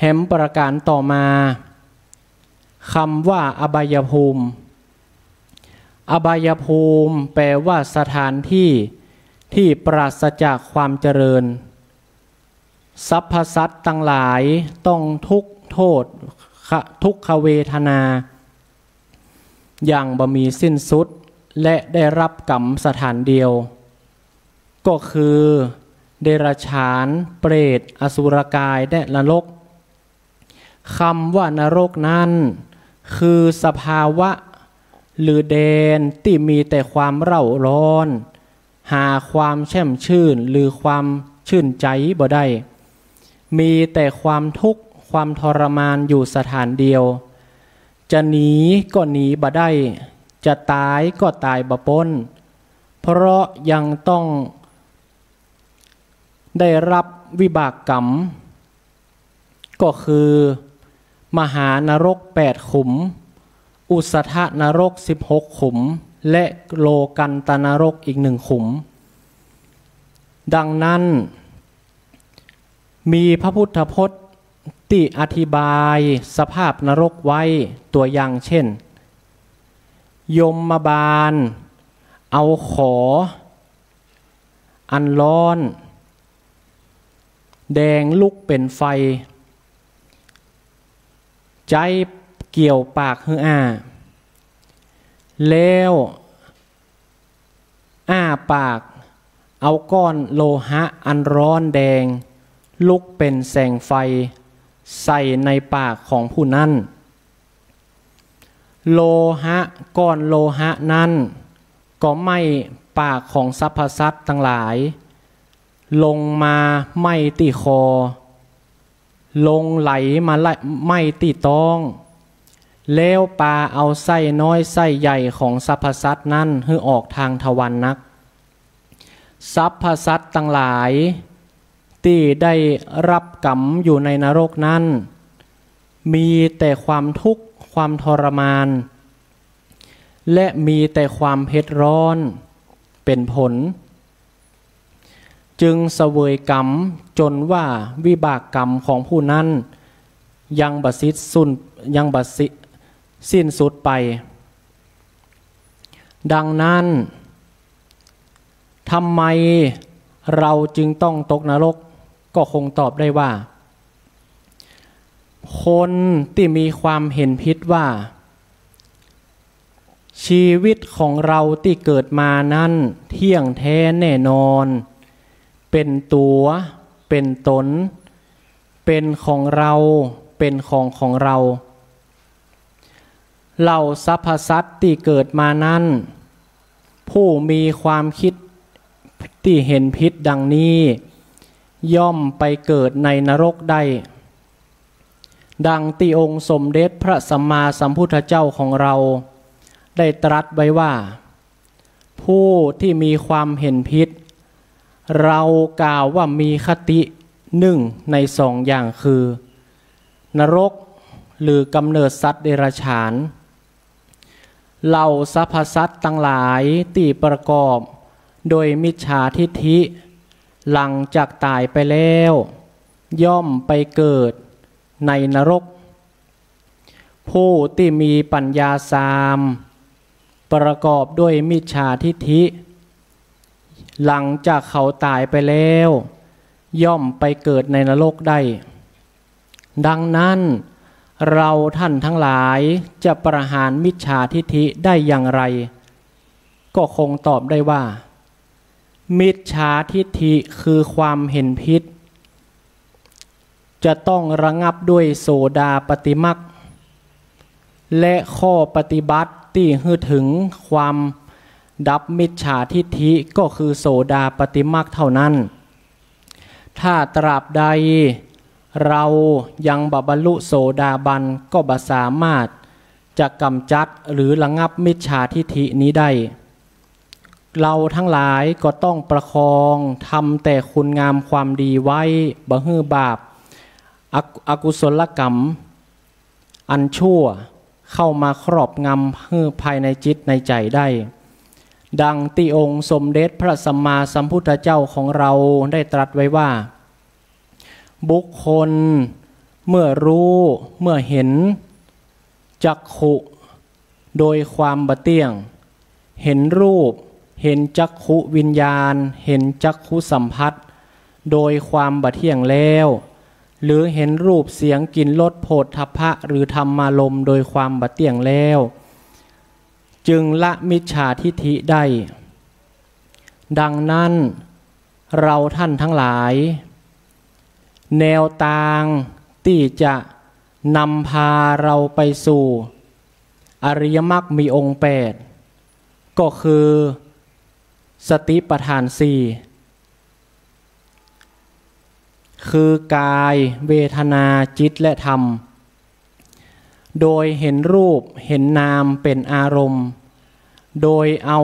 แหมประการต่อมาคำว่าอบายภูมิ อบายภูมิแปลว่าสถานที่ที่ปราศจากความเจริญสรรพสัตว์ตั้งหลายต้องทุกโทษทุกขเวทนา อย่างบ่มีสิ้นสุด และได้รับกรรมสถานเดียว ก็คือเดรัจฉาน เปรต อสุรกายและนรกคำว่านรกนั้น คือสภาวะ หรือแดนที่มีแต่ความเร่าร้อน หาความแช่มชื่นหรือความชื่นใจบ่ได้ มีแต่ความทุกข์ความทรมานอยู่สถานเดียว จะหนีก็หนีบ่ได้ จะตายก็ตายบ่พ้น เพราะยังต้องได้รับวิบากกรรม ก็คือมหานรกแปดขุม อุสธนรกสิบหกขุม และโลกันตนรกอีกหนึ่งขุม ดังนั้น มีพระพุทธพจน์ที่อธิบายสภาพนรกไว้ตัวอย่างเช่น ยมมาบาล เอาขอ อันร้อน แดงลุกเป็นไฟ ใจเกี่ยวปากฮืออ้า แล้วอ้าปาก เอาก้อนโลหะอันร้อนแดง ลุกเป็นแสงไฟ ใส่ในปากของผู้นั้น โลหะก้อนโลหะนั้น ก็ไม่ปากของสรรพสัตว์ทั้งหลาย ลงมาไม่ตีคอ ลงไหลมาไม่ตีต้องแล้วปลาเอาไส้น้อยไส้ใหญ่ของสรรพสัตว์นั้นให้ออกทางทวันนักสรรพสัตว์ตั้งหลาย ที่ได้รับกรรมอยู่ในนรกนั้น มีแต่ความทุกข์ ความทรมาน และมีแต่ความเผ็ดร้อนเป็นผล จึงเสวยกรรมจนว่าวิบากกรรมของผู้นั้น ยังบสิสุนยังบสิสิ้นสุดไป ดังนั้นทำไมเราจึงต้องตกนรกก็คงตอบได้ว่า คนที่มีความเห็นพิษว่า ชีวิตของเราที่เกิดมานั้นเที่ยงแท้แน่นอน เป็นตัวเป็นตน เป็นของเราเป็นของของเราเหล่าสรรพสัตว์ที่เกิดมานั้น ผู้มีความคิดที่เห็นพิษดังนี้ ย่อมไปเกิดในนรกได้ ดังที่องค์สมเด็จพระสัมมาสัมพุทธเจ้าของเรา ได้ตรัสไว้ว่า ผู้ที่มีความเห็นพิษ เรากล่าวว่ามีคติหนึ่งในสองอย่างคือ นรกหรือกำเนิดสัตว์เดรัจฉานเหล่าสรรพสัตว์ตั้งหลายตีประกอบ โดยมิจฉาทิฐิ หลังจากตายไปแล้ว ย่อมไปเกิด ในนรก ผู้ที่มีปัญญาสาม ประกอบด้วยมิจฉาทิฐิ หลังจากเขาตายไปแล้ว ย่อมไปเกิดในนรกได้ ดังนั้นเราท่านทั้งหลายจะประหารมิจฉาทิฐิได้อย่างไร ก็คงตอบได้ว่า มิจฉาทิฐิคือความเห็นพิษ จะต้องระงับด้วยโสดาปฏิมักและข้อปฏิบัติที่หือถึงความดับมิจฉาทิฏฐิก็คือโสดาปฏิมักเท่านั้น ถ้าตราบใดเรายังบบรรลุโสดาบันก็บสามารถจะกำจัดหรือระงับมิจฉาทิฏฐินี้ได้ เราทั้งหลายก็ต้องประคองทำแต่คุณงามความดีไว้บ่ฮือบาป อกุศลกรรม อันชั่วเข้ามาครอบงำฮือภายในจิตในใจได้ ดังที่องค์สมเด็จพระสัมมาสัมพุทธเจ้าของเราได้ตรัสไว้ว่า บุคคลเมื่อรู้เมื่อเห็นจักขุโดยความบะเตี้ยง เห็นรูป เห็นจักขุวิญญาณ เห็นจักขุสัมผัส โดยความบะเที่ยงแล้ว หรือเห็นรูปเสียงกลิ่นรสโผฏฐพะหรือธรรมารมโดยความบะเตียงแล้ว จึงละมิจฉาทิฐิได้ ดังนั้นเราท่านทั้งหลาย แนวทางที่จะนำพาเราไปสู่ อริยมรรคมีองค์แปดก็คือ สติปัฏฐานสี่ คือกายเวทนาจิตและธรรม โดยเห็นรูปเห็นนามเป็นอารมณ์ โดยเอา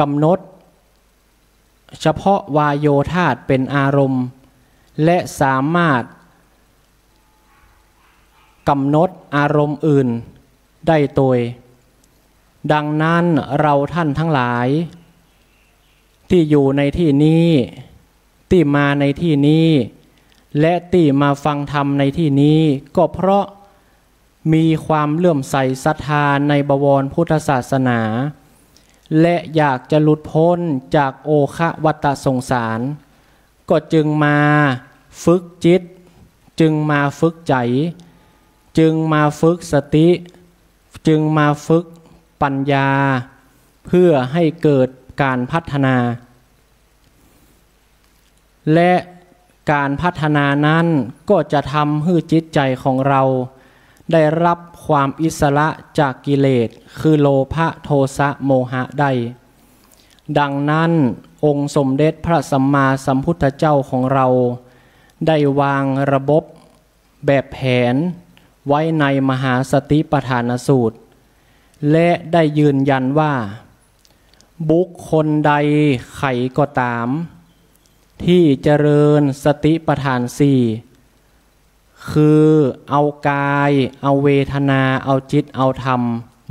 กำหนด เฉพาะวายโยธาตเป็นอารมณ์ และสามารถกำหนดอารมณ์อื่นได้โดยดังนั้นเราท่านทั้งหลาย ที่อยู่ในที่นี้ ที่มาในที่นี้ และที่มาฟังธรรมในที่นี้ก็เพราะมีความเลื่อมใสศรัทธาในบวรพุทธศาสนา และอยากจะหลุดพ้นจากโอคะวัตสงสาร ก็จึงมาฝึกจิต จึงมาฝึกใจ จึงมาฝึกสติ จึงมาฝึกปัญญา เพื่อให้เกิดการพัฒนา และ การพัฒนานั้นก็จะทำให้จิตใจของเรา ได้รับความอิสระจากกิเลส คือโลภะโทสะโมหะได้ ดังนั้นองค์สมเด็จพระสัมมาสัมพุทธเจ้าของเรา ได้วางระบบแบบแผน ไว้ในมหาสติปทานสูตร และได้ยืนยันว่า บุคคลใดไขก็ตาม ที่เจริญสติปทานสี่คือเอากาย เอาเวทนา เอาจิต เอาธรรม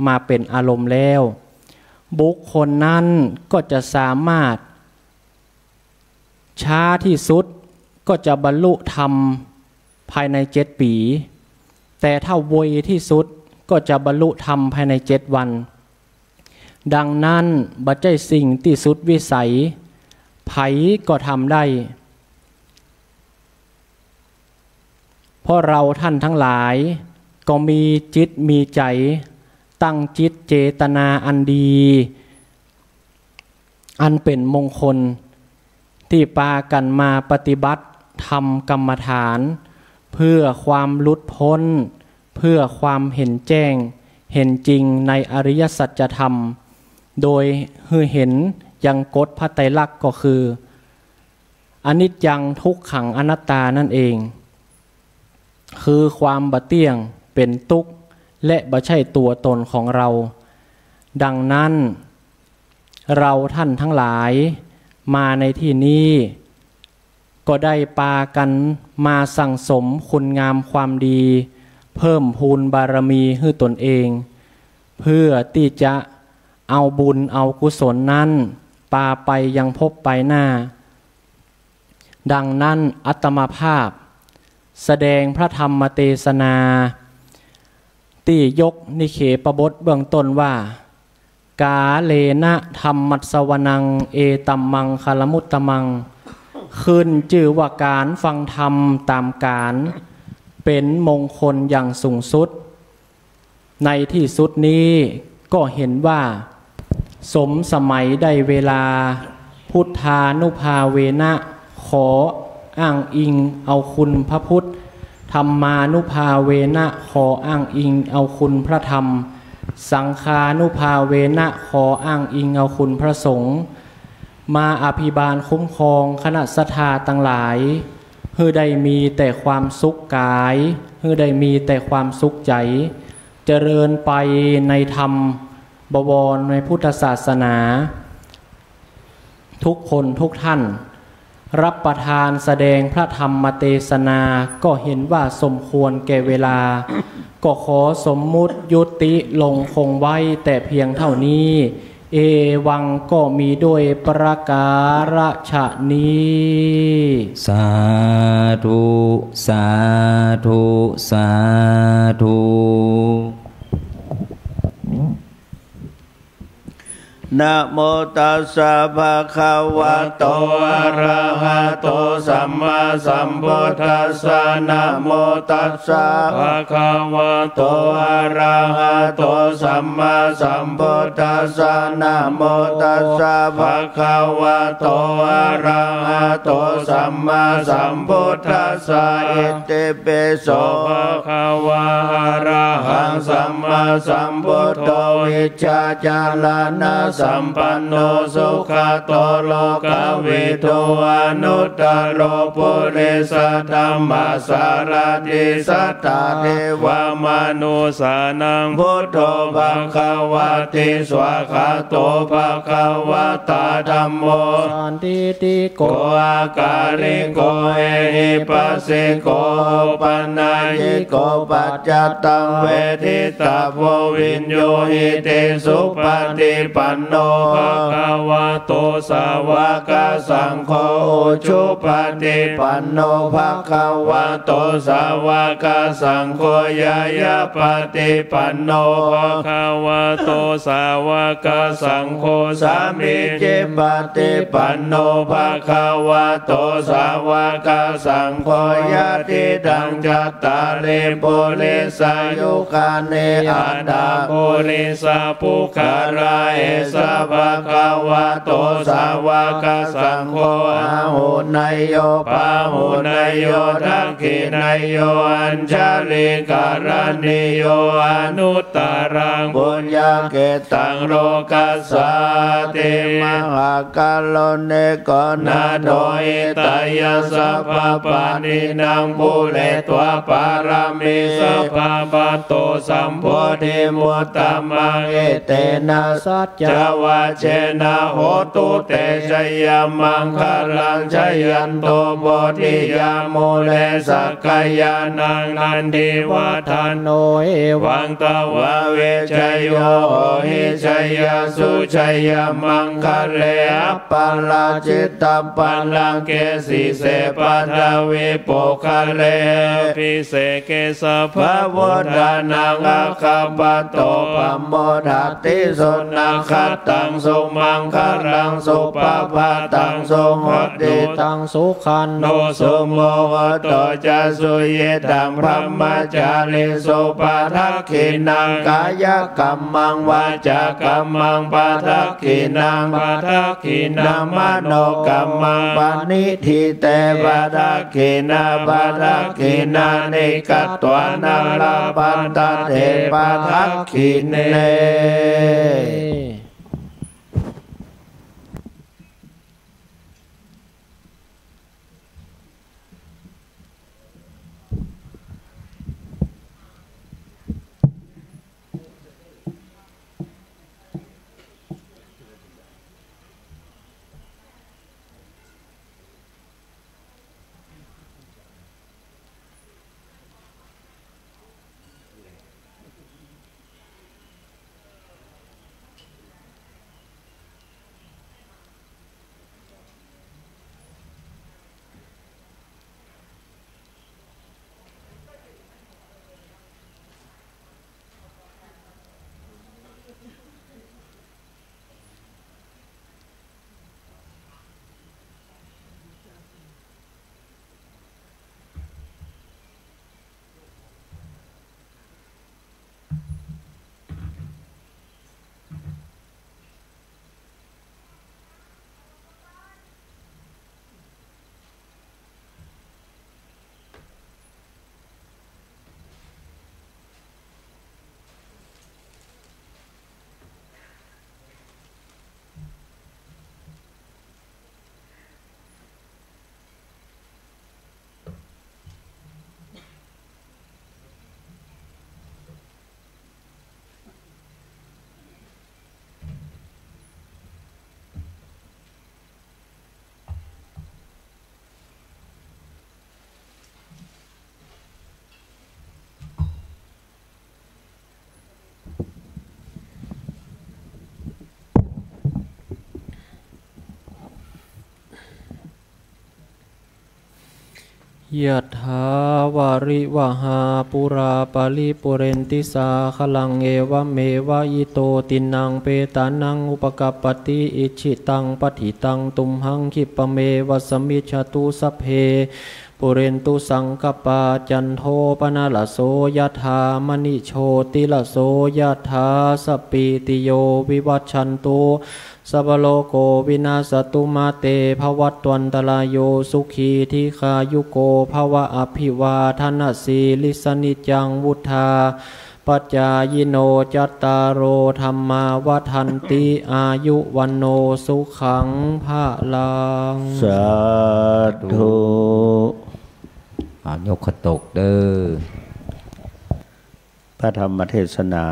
มาเป็นอารมณ์แล้ว บุคคลนั้นก็จะสามารถ ช้าที่สุดก็จะบรรลุธรรมภายในเจ็ดปี แต่ถ้าเวยที่สุดก็จะบรรลุธรรมภายในเจ็ดวัน ดังนั้นบัจใจสิ่งที่สุดวิสัย ไผก็ทำได้ เพราะเราท่านทั้งหลาย ก็มีจิตมีใจ ตั้งจิตเจตนาอันดี อันเป็นมงคล ที่ปากันมาปฏิบัติทำกรรมฐาน เพื่อความลุดพ้น เพื่อความเห็นแจ้ง เห็นจริงในอริยสัจธรรม โดยฮือเห็น ยังกฎพระไตรลักษณ์ก็คืออนิจจังทุกขังอนัตตานั่นเอง คือความบะเตี้ยงเป็นตุกและบะใช่ตัวตนของเรา ดังนั้น เราท่านทั้งหลายมาในที่นี้ ก็ได้ปากันมาสั่งสมคุณงามความดี เพิ่มพูนบารมีให้ตนเอง เพื่อที่จะเอาบุญเอากุศลนั้น ปาไปยังพบไปหน้า ดังนั้นอัตมาภาพ แสดงพระธรรมเทศนาตียกนิเขปบทเบื้องต้นว่า กาเลนะธรรมัสวนัง เอตัมมังคารมุตตมัง ขึ้นจื่อว่าการฟังธรรมตามการ เป็นมงคลอย่างสูงสุด ในที่สุดนี้ก็เห็นว่า สมสมัยได้เวลา พุทธานุภาเวนะขออ้างอิงเอาคุณพระพุทธธรรมานุภาเวนะขออ้างอิงเอาคุณพระธรรม สังคานุภาเวนะขออ้างอิงเอาคุณพระสงฆ์มาอภิบาลคุ้มครองคณะสัทธาตั้งหลายเพื่อได้มีแต่ความสุขกายเพื่อได้มีแต่ความสุขใจ เจริญไปในธรรม บวรในพุทธศาสนา ทุกคนทุกท่าน รับประทานแสดงพระธรรมเทศนา ก็เห็นว่าสมควรแก่เวลา ก็ขอสมมุติยุติลงคงไว้แต่เพียงเท่านี้ เอวังก็มีด้วยประการฉะนี้ สาธุ สาธุ สาธุ นะโมตัสสะภะคะวะโตอะระหะโตสัมมาสัมพุทธัสสะนะโมตัสสะภะคะวะโตอะระหะโตสัมมาสัมพุทธัสสะนะโมตัสสะภะคะวะโตอะระหะโตสัมมาสัมพุทธัสสะอิติปิโสภะคะวะอะระหังสัมมาสัมพุทโธวิชาจารณะสัมปันโนสุขโตโลกวิทูอนุตตรโรปุริสธรรมสารติสัตตเทวมนุสานังพุทโธภะคะวะติสวะคาโตภะคะวะตาธัมโมสันติติโกอาการิโกเอหิปัสสิโกปัญญายิโกปัจจตังเวทิตาโพวินโยหิเตสุปฏิปันโนภะคะวะโตสาวกสังโฆชุปฏิปันโนภะคะวะโตสาวกสังโฆยายาปฏิปันโนภะคะวะโตสาวกสังโฆสามิจิปฏิปันโนภะคะวะโตสาวกสังโฆยะติดังจัตตาริปุริสายุคาเนอัตตาปุริสาปุคาราเอสะภะคะวะโตสาวกสังโฆอาหุนายโยปาหุนายโยทักขินายโยอัญชลิการณิโยอนุตตรังปุญญาเกตังโลกัสสาติมหากาลเนกนาโดยตายาสัพพปานินางบุเลตัวปารามิสัพพะโตสัมโพธิมุตตะมังเอเตนะสัจจจะวาเชนะโหตุเตชยมังคลังชยันโตบธิยาโมเลสกายานังนันทิวัฒนโนเอวังงตวะเวชยโยหิชยสุชยมังคะเลอปาลาจิตตปัลลังเกสิเสปัทวิปุคะเลพิเศเกสภาวดานังอาคาปโตปมโมทัตติสุนัขตังสุมังคลังสุปปาตังสุหติตังสุขันโนสุโมหโตจะสุเยตังพระมจาริสุปาทักขินังกายกรรมังวาจากรรมังปาทักขินังปาทักขินังมโนกรรมังปานิทิเตปาทักขินาปาทักขินานิกตวานาลาปันตเทปาทักขิเน ยะถาวาริวะหาปูราปะริปูเรนติสาคะรังเอวะเมวะอิโต ทินนังเปตานังอุปะกัปปะติอิจฉิตังปัตถิตังตุมหัง ขิปปะเมวะ สะมิชฌะตุสัพเพ ปูเรนตุสังกัปปาจันโทปัณณะระโสยะถา มะณิโชติระโสยะถาสัพพีติโยวิวัชชันตุสัพพะโรโควินาสตุมาเตภวัตวันตรายโยสุขีทิคายุโกภวะอภิวาทนาสีลิสนิจังวุธาปัจจายโนจัตตารโอธรรมาวัฒนติอายุวันโนสุขังภาลังสาธุ เอายกขตกเด้อพระธรรมเทศนา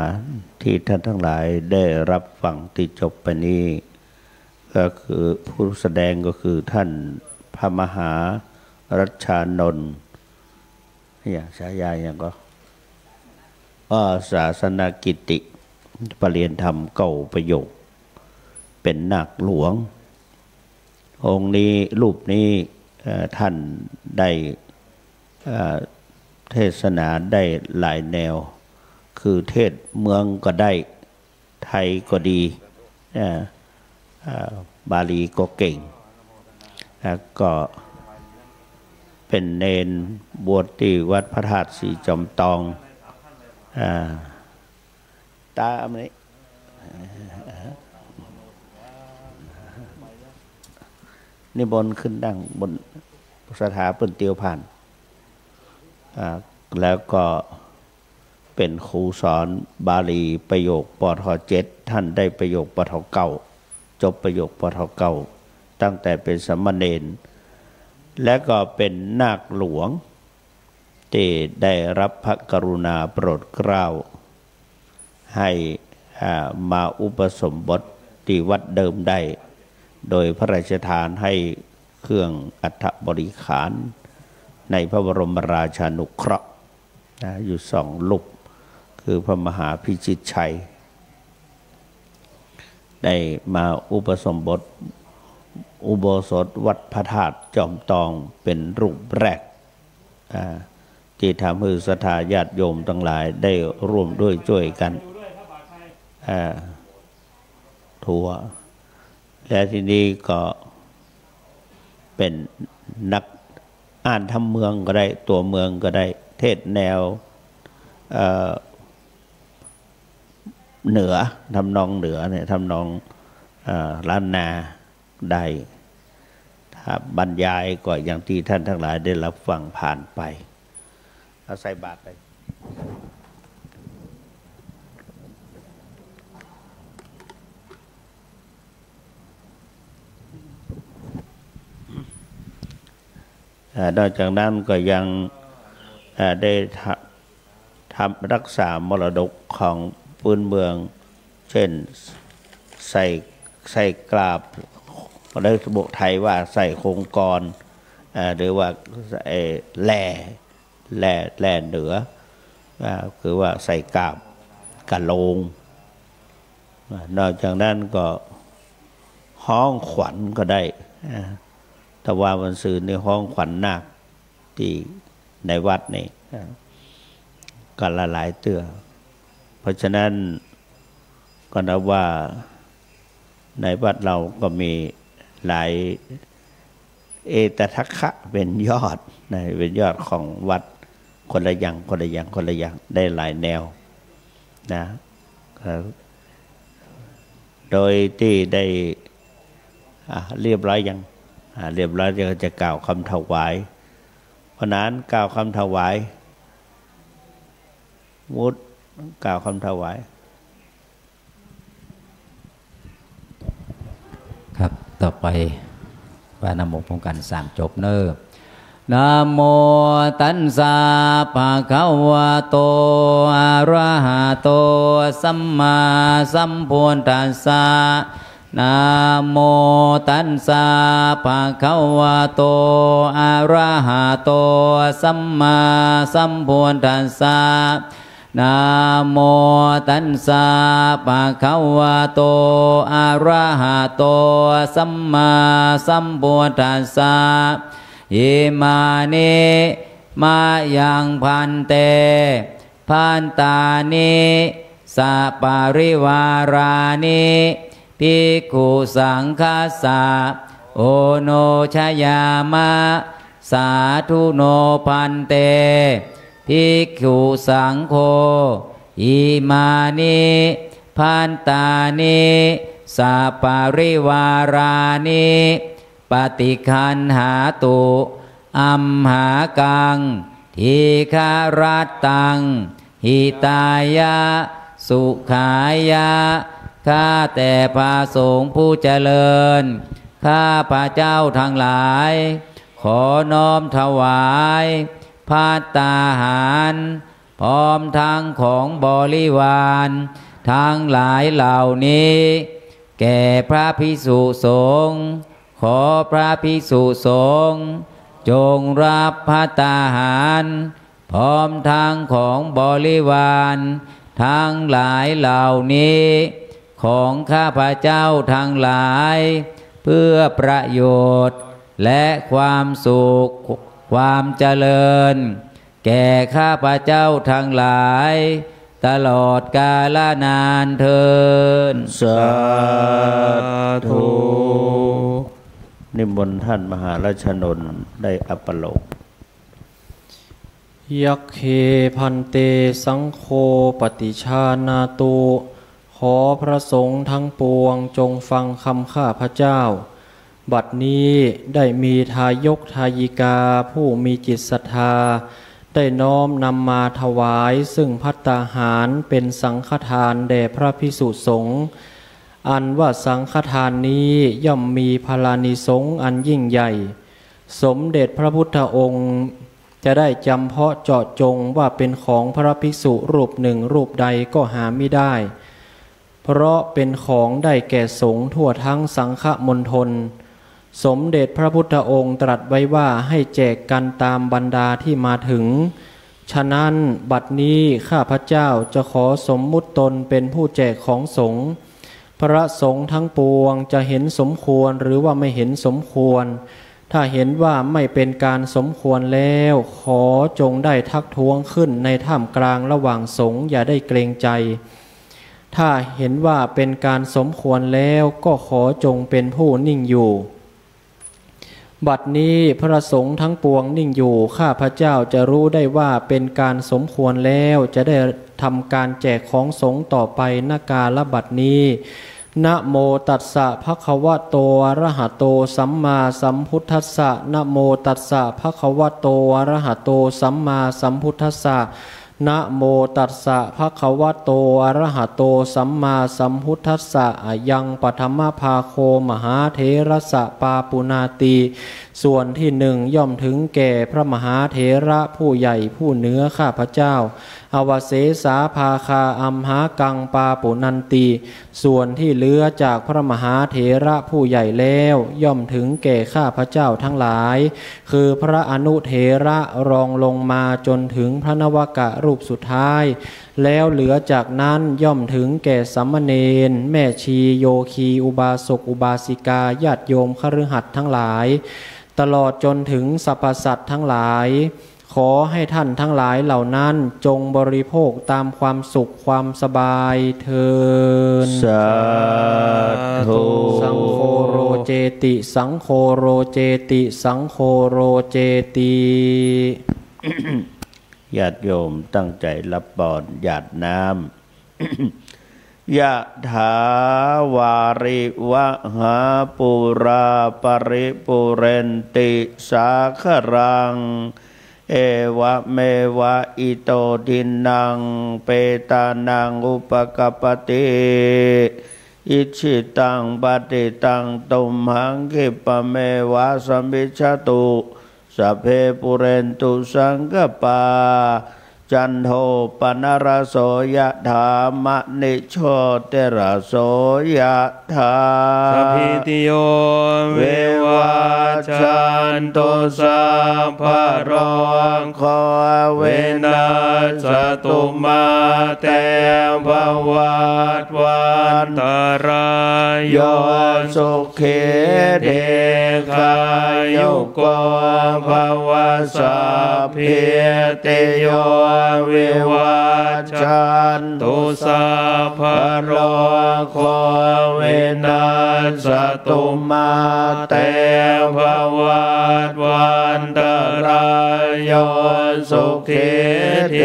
ที่ท่านทั้งหลายได้รับฟังที่จบไปนี้ ก็คือผู้แสดงก็คือท่านพระมหารัชานนท์อย่างฉายาอย่างก็ว่าศาสนากิติปรเริยนธรรมเก่าประโยค เป็นนักหลวง องค์นี้รูปนี้ท่านได้ เทศนาได้หลายแนว คือเทศเมืองก็ได้ไทยก็ดีบาลีก็เก่ง แล้วก็เป็นเนนบวชที่วัดพระธาตุสีจอมตองอตาอันนี้นิบนขึ้นดังบนสถาปนเตียวผ่าน แล้วก็เป็นครูสอนบาลีประโยคปทเจ็ดท่านได้ประโยคปทเก้าจบประโยคปทเก้าตั้งแต่เป็นสามเณรและก็เป็นนาคหลวงที่ได้รับพระกรุณาโปรดเกล้า ให้มาอุปสมบทที่วัดเดิมได้ โดยพระราชทานให้เครื่องอัฐบริขาร ในพระบรมราชานุเคราะห์นะอยู่สองลูกคือพระมหาพิชิตชัย ได้มาอุปสมบทอุโบสถวัดพระธาตุจอมตองเป็นรูปแรกที่ทำให้ศรัทธาญาติโยมทั้งหลายได้ร่วมด้วยช่วยกันอ่าทัวและทีนี้ก็เป็นนัก อ่านทำเมืองก็ได้ ตัวเมืองก็ได้ เทศแนวเเหนือทำนองเหนือเนี่ยทำนองอล้านนาได้ถ้าบรรยายก็อย่างที่ท่านทั้งหลายได้รับฟังผ่านไป เอาใส่บาตรไป นอกจากนั้นก็ยังได้ทำทำรักษามรดกของพื้นเมือง เช่นใส่ใส่กราบได้บกไทยว่าใส่โครงกรหรือว่าแหล่แหล่แหล่เหนืออ่าคือว่าใส่กราบกะโลง นอกจากนั้นก็ห้องขวัญก็ได้ อ่าแต่ว่าวันซืนในห้องขวัญนาคที่ในวัดนี่ก็ละหลายเตือเพราะฉะนั้นก็นับว่าในวัดเราก็มีหลายเอตทัคคะเป็นยอดนะเป็นยอดของวัดคนละอย่างคนละอย่างคนละอย่างได้หลายแนวนะโดยที่ได้เรียบร้อยยัง เรียบร้อยก็จะกล่าวคำถวาย เพราะนั้นกล่าวคำถวาย มุดกล่าวคำถวาย ครับต่อไปว่านโมพร้อมกันสามจบเนอร์นะโมตัสสะภะคะวะโตอะระหะโต สัมมาสัมพุทธัสสะ นะโมตัสสะภะคะวะโต อะระหะโต สัมมาสัมพุทธัสสะนะโมตัสสะภะคะวะโต อะระหะโต สัมมาสัมพุทธัสสะอิมานิมายังพันเต พันตานิสัปาริวารานิ ภิกขุสังคาสะโอโนชยามะ สาธุโนพันเตภิกขุสังโฆอิมานิพันตานิสัปาริวารานิปฏิคันหาตุอัมหากัง ทีคารัตตังหิตายะ สุขายะ ข้าแต่พระสงฆ์ผู้เจริญ ข้าพระเจ้าทั้งหลาย ขอน้อมถวายพาตาหาร พร้อมทั้งของบริวารทั้งหลายเหล่านี้ แก่พระพิสุสงฆ์ขอพระพิสุสงฆ์จงรับพระตาหาร พร้อมทั้งของบริวารทั้งหลายเหล่านี้ ของข้าพระเจ้าทั้งหลาย เพื่อประโยชน์ และความสุขความเจริญ แก่ข้าพระเจ้าทั้งหลาย ตลอดกาลนานเทินสาธุนิมนต์ท่านมหาราชนนท์ได้อัปโลกยักเคพันเตสังโฆปฏิชานาตุ ขอพระสงฆ์ทั้งปวงจงฟังคำข้าพระเจ้า บัดนี้ได้มีทายกทายิกาผู้มีจิตศรัทธา ได้น้อมนำมาถวายซึ่งพัตตาหารเป็นสังฆทานแด่พระพิสุสงฆ์อันว่าสังฆทานนี้ย่อมมีพลานิสงส์อันยิ่งใหญ่ สมเด็จพระพุทธองค์จะได้จำเพาะเจาะจงว่าเป็นของพระภิกษุรูปหนึ่งรูปใดก็หาไม่ได้ เพราะเป็นของได้แก่สงฆ์ทั่วทั้งสังฆมณฑลสมเด็จพระพุทธองค์ตรัสไว้ว่าให้แจกกันตามบรรดาที่มาถึง ฉะนั้นบัดนี้ข้าพระเจ้าจะขอสมมุติตนเป็นผู้แจกของสงฆ์พระสงฆ์ทั้งปวงจะเห็นสมควรหรือว่าไม่เห็นสมควร ถ้าเห็นว่าไม่เป็นการสมควรแล้ว ขอจงได้ทักท้วงขึ้นในท่ามกลางระหว่างสงฆ์อย่าได้เกรงใจ ถ้าเห็นว่าเป็นการสมควรแล้วก็ขอจงเป็นผู้นิ่งอยู่ บัดนี้พระสงฆ์ทั้งปวงนิ่งอยู่ ข้าพระเจ้าจะรู้ได้ว่าเป็นการสมควรแล้วจะได้ทำการแจกของสงฆ์ต่อไปนาการละบัดนี้นะโมตัสสะภะคะวะโตอะระหะโตสัมมาสัมพุทธัสสะนะโมตัสสะภะคะวะโตอะระหะโตสัมมาสัมพุทธัสสะ นะโมตัสสะภะคะวะโตอะระหะโตสัมมาสัมพุทธัสสะยังปฐมภาโคมหาเทระสะปาปุนาตี ส่วนที่หนึ่งย่อมถึงแก่พระมหาเถระผู้ใหญ่ผู้เหนือข้าพระเจ้า อวเสสาภาคาอัมหากังปาปุนันตี ส่วนที่เหลือจากพระมหาเถระผู้ใหญ่แล้ว ย่อมถึงแก่ข้าพระเจ้าทั้งหลาย คือพระอนุเถระรองลงมาจนถึงพระนวกะรูปสุดท้าย แล้วเหลือจากนั้นย่อมถึงแก่สัมมเนนแม่ชีโยคี อุบาสกอุบาสิกาญาติโยมคฤหัสถ์ทั้งหลาย ตลอดจนถึงสรรพสัตว์ทั้งหลาย ขอให้ท่านทั้งหลายเหล่านั้นจงบริโภคตามความสุขความสบายเทินสาธุสังโฆโรเจติสังโฆโรเจติสังโฆโรเจติญาติโยมตั้งใจรับบอนหยาดน้ำ ยะถาวาริวะหาปุราปริปุเรนติสาครัง เอวะเมวะอิโตดินัง เปตานังอุปกปติอิชิตังปฏิตังตุมหังคิปะเมวะสัมมิชตุสัพเพปุเรนตุสังกปา จันโทปนรโสยะถามะนิโชเตระโสยะถาสัพพิติโยเววัชชันโตสัพพะโรขอเวเวนันัสตุมาเตภวัตวันตรายโยสุขีเทคายุโกภวสัพพิติโยวิวัจจันตุตุสัพพโรโควินาสตุมาเตภวัตวันตรายโยสุขีเท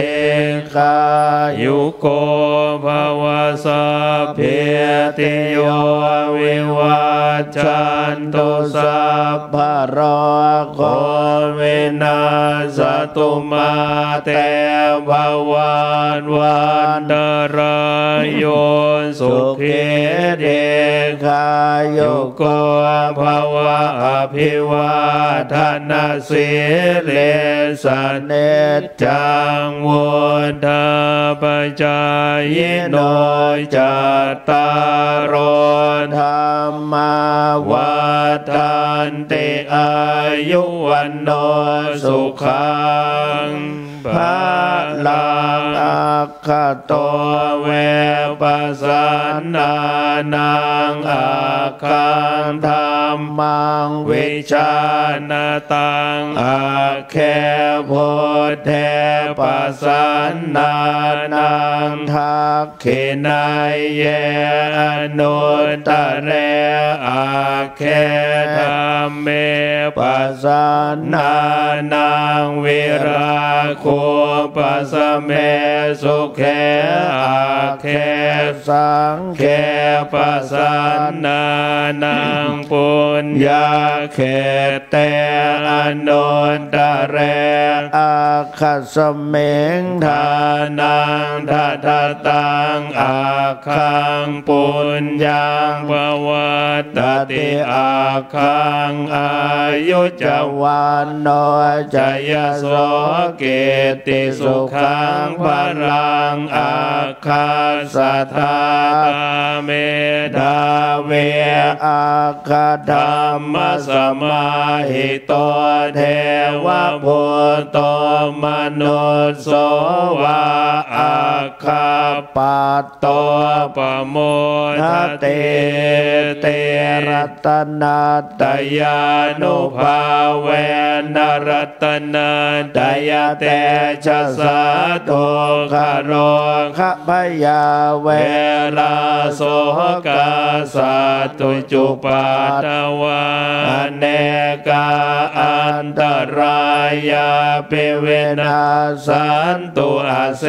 คายุยุโกภวสัพเพติโยวิวัจจันตุสัพพโรโควินาสตุมาเตภวันวันตรายโยสุสุขีขิเดคายุโกภวะอภิวาทนาสิเลสเนจังวุทาปจายยิโนจัตตารโอธรรมาวัฏันติอายุวันโนสุขัง พระลังอัคคโตเวปัสสนานังอาคังธรรมังวิชาณตังอาแคโพเทปัสสนานังทักขินายเยอนุตตะเรอาแคเม ปัสสนานังวิราโคปัสเมสุเขอาเคสังเคปัสสนานังปุญญาเขเตอนุตตะเรอาคัสเมงทานังทัตตังอาคังปุญญังภวัตติอาคังอายุจวันโนจยโสเกติสุขังพลังอาคาสธาตาเมดาเวอาคาธรรมสมาหิโตเทวพุตโตมนุสโสวาอาคาปัตโตปโมทเตเตรัตนาตยานุภาเวนรัตนาตยเตชะสาโทคารโรขพยาเวลาโสกาสาตุจุปาตวาเนกาอันตรายาเปเวนาสันตุอาเส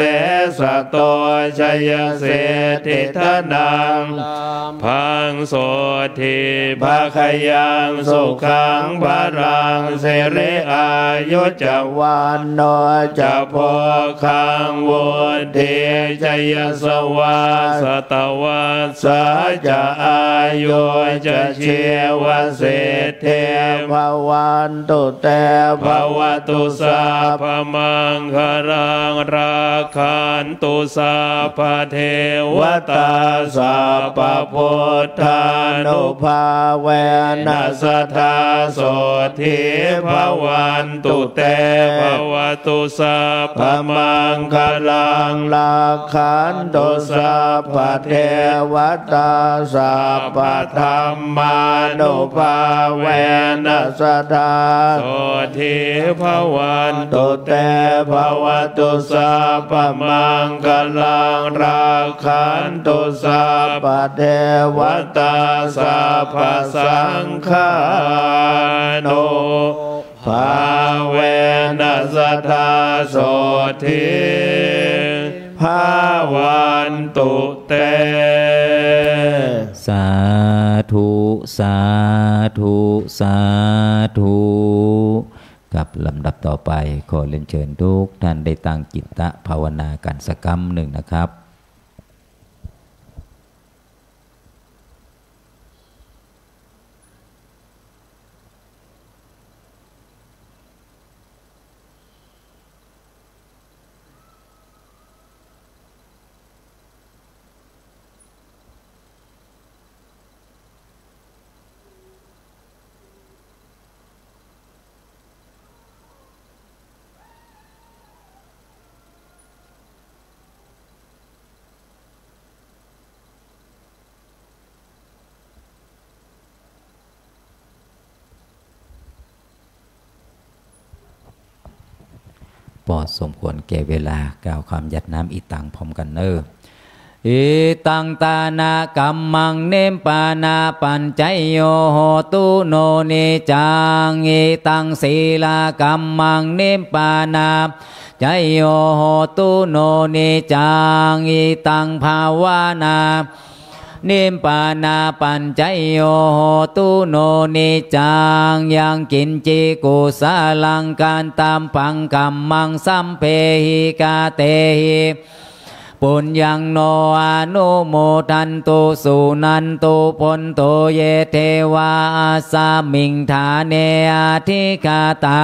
สะโตชัยเสติทนังพังโสทิภาคยังสุขังบารังเสเรอายุจวันโนจะโพคังวุฒิจยสวาสตวัสาจะอายุจะเชวเสเทภวันตุเตภวตุสาพมังคารังราคันตุสาพเทวตาตาสัพพพุทธานุภาเวนัสธาโสทิภวันตุเตภวตุสาพมังคลังลาคันตุสัพพเทวตาสัพพธรรมานุภาเวนัสธาโสทิภวันตุเตภวตุสัพพมังคลังราคันตุสัพพเทวตาสัพพสังฆานุภาเวนัสธาโสทิภาวันตุเต สาธุสาธุสาธุกับลำดับต่อไปขอเรียนเชิญทุกท่านได้ตั้งจิตตะภาวนากันสักคำหนึ่งนะครับ แก่เวลากล่าวคำยัดน้ำอีตังพร้อมกันเนออิตังตานากัมมังเนมปานาปัญจโยโหตุโนเนจังอิตังศีลากัมมังเนมปานาจโยโหตุโนเนจังอิตังภาวนา นิมปานาปัญจโยโหตุโนนิจังยังกินจิกุสาลังการตามปังกัมมังสัมเพหิกาเตหิปุญญังโนอนุโมทันตุสุนันตุพนโตเยเทวาสามิงฐานเนอาทิกาตา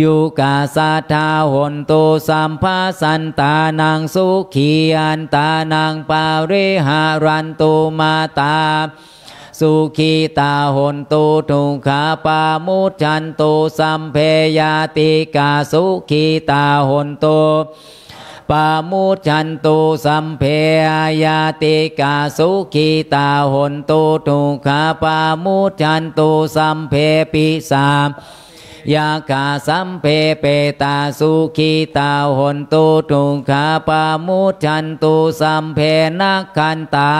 ยุกาสาทาหนตุสัมภาสันตานังสุขีอันตานังปาริหารันตุมาตาสุขีตาหนตุทุขาปามุจันตุสัมเพยาติกาสุขีตาหนตุปามุจันตุสัมเพยาติกาสุขีตาหนตุทุขาปามุจันตุสัมเพปิสาม ยากาสัมเพเปตาสุขีตาหนตุทุงขาปามุจันตุสัมเพนักขันตา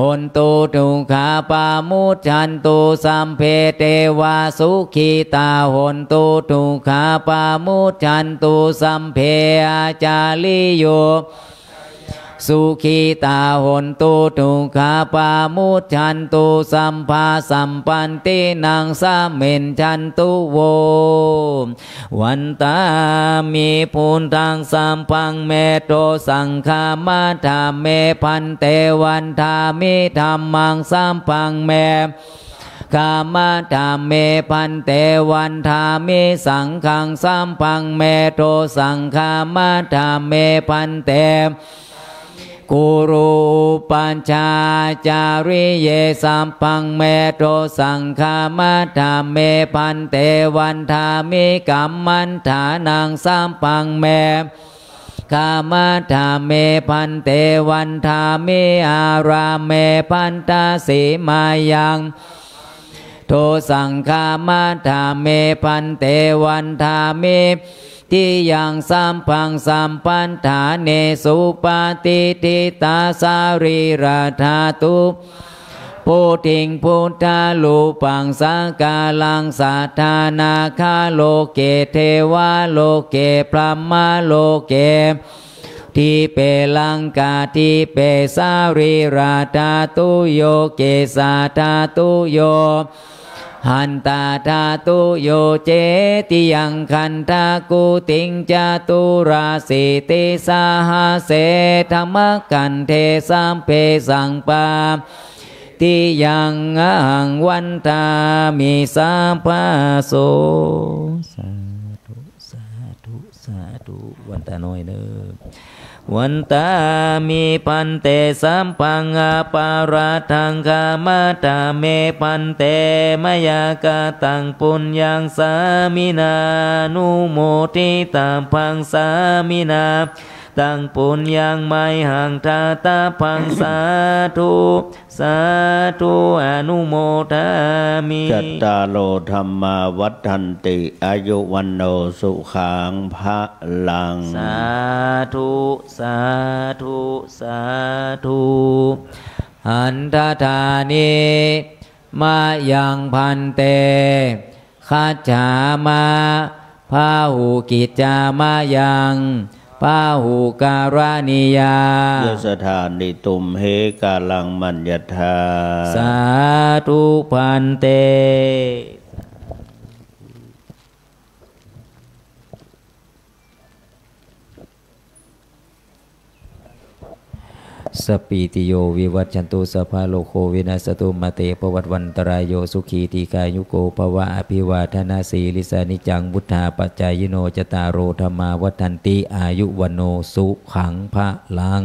หนตุทุงขาปามุจันตุสัมเพเตวาสุขีตาหนตุทุงขาปามุจันตุสัมเพอาจาลิโย สุขีตาหนตุทุขาปามุชันตุสัมภาสัมปันตินางสาเมนชันตุโว วันตามีพูนทางสัมพังเมโตสังขามาธาเมพันเตวันทามิธรรมังสัมพังเมกามาธาเมพันเตวันทามิสังขังสัมพังเมโตสังขามาธาเมพันเต กุรูปัญชาจาริเยสัมปังเมโตสังฆามาธาเมพันเตวันธามิกัมมันฐานังสัมปังเมกามาธาเมพันเตวันธามิอารามเมพันตาสีมายังโทสังฆามาธาเมพันเตวันธามิ ที่ยังสัมพังสัมปันฐานเนสุปาติทิตาสารีราธาตุพุทิงพุทธาลูปังสังกาลังสัทธานาคาโลเกเทวาโลเกพระมาโลเกทีเปลังกาทีเปสารีราธาตุโยเกสาธาตุโย หันตาธาตุโยเจติยังคันทากุติงจตุราสิติสาหาเสธรรมกันเทสัมเพสังปาติยังอังวันตามีสัมภาโสสาธุสาธุสาธุวันตาน้อยเนอ วันตามีพันเตสัมปังอาปาราทังคามาตาเมพันเตมยากาตังปุญญังสามินานุโมทิตาพังสามินา ตั้งปุญยังไม่ห่างทาตาพังสาธุสาธุอนุโมทามิจัตตาโลธรรมาวัฏันติอายุวันโนสุขังพระลัง สาธุสาธุสาธุหันทธานิมายังพันเตขัจฉามาพาหูกิจจามายัง ปาหูการานิยาเยสถานิตุมเฮกาลังมัญญธาสาธุพันเต สปีติโยวิวัตชันตุสภาโลโควินาสตุมาเตปวัตวันตรายโยสุขีตีกายุโกภวะอภิวาทนาสีลิสานิจังบุทธาปัจจายโนจตารโรธรรมาวัฏันติอายุวันโนสุขังพระลัง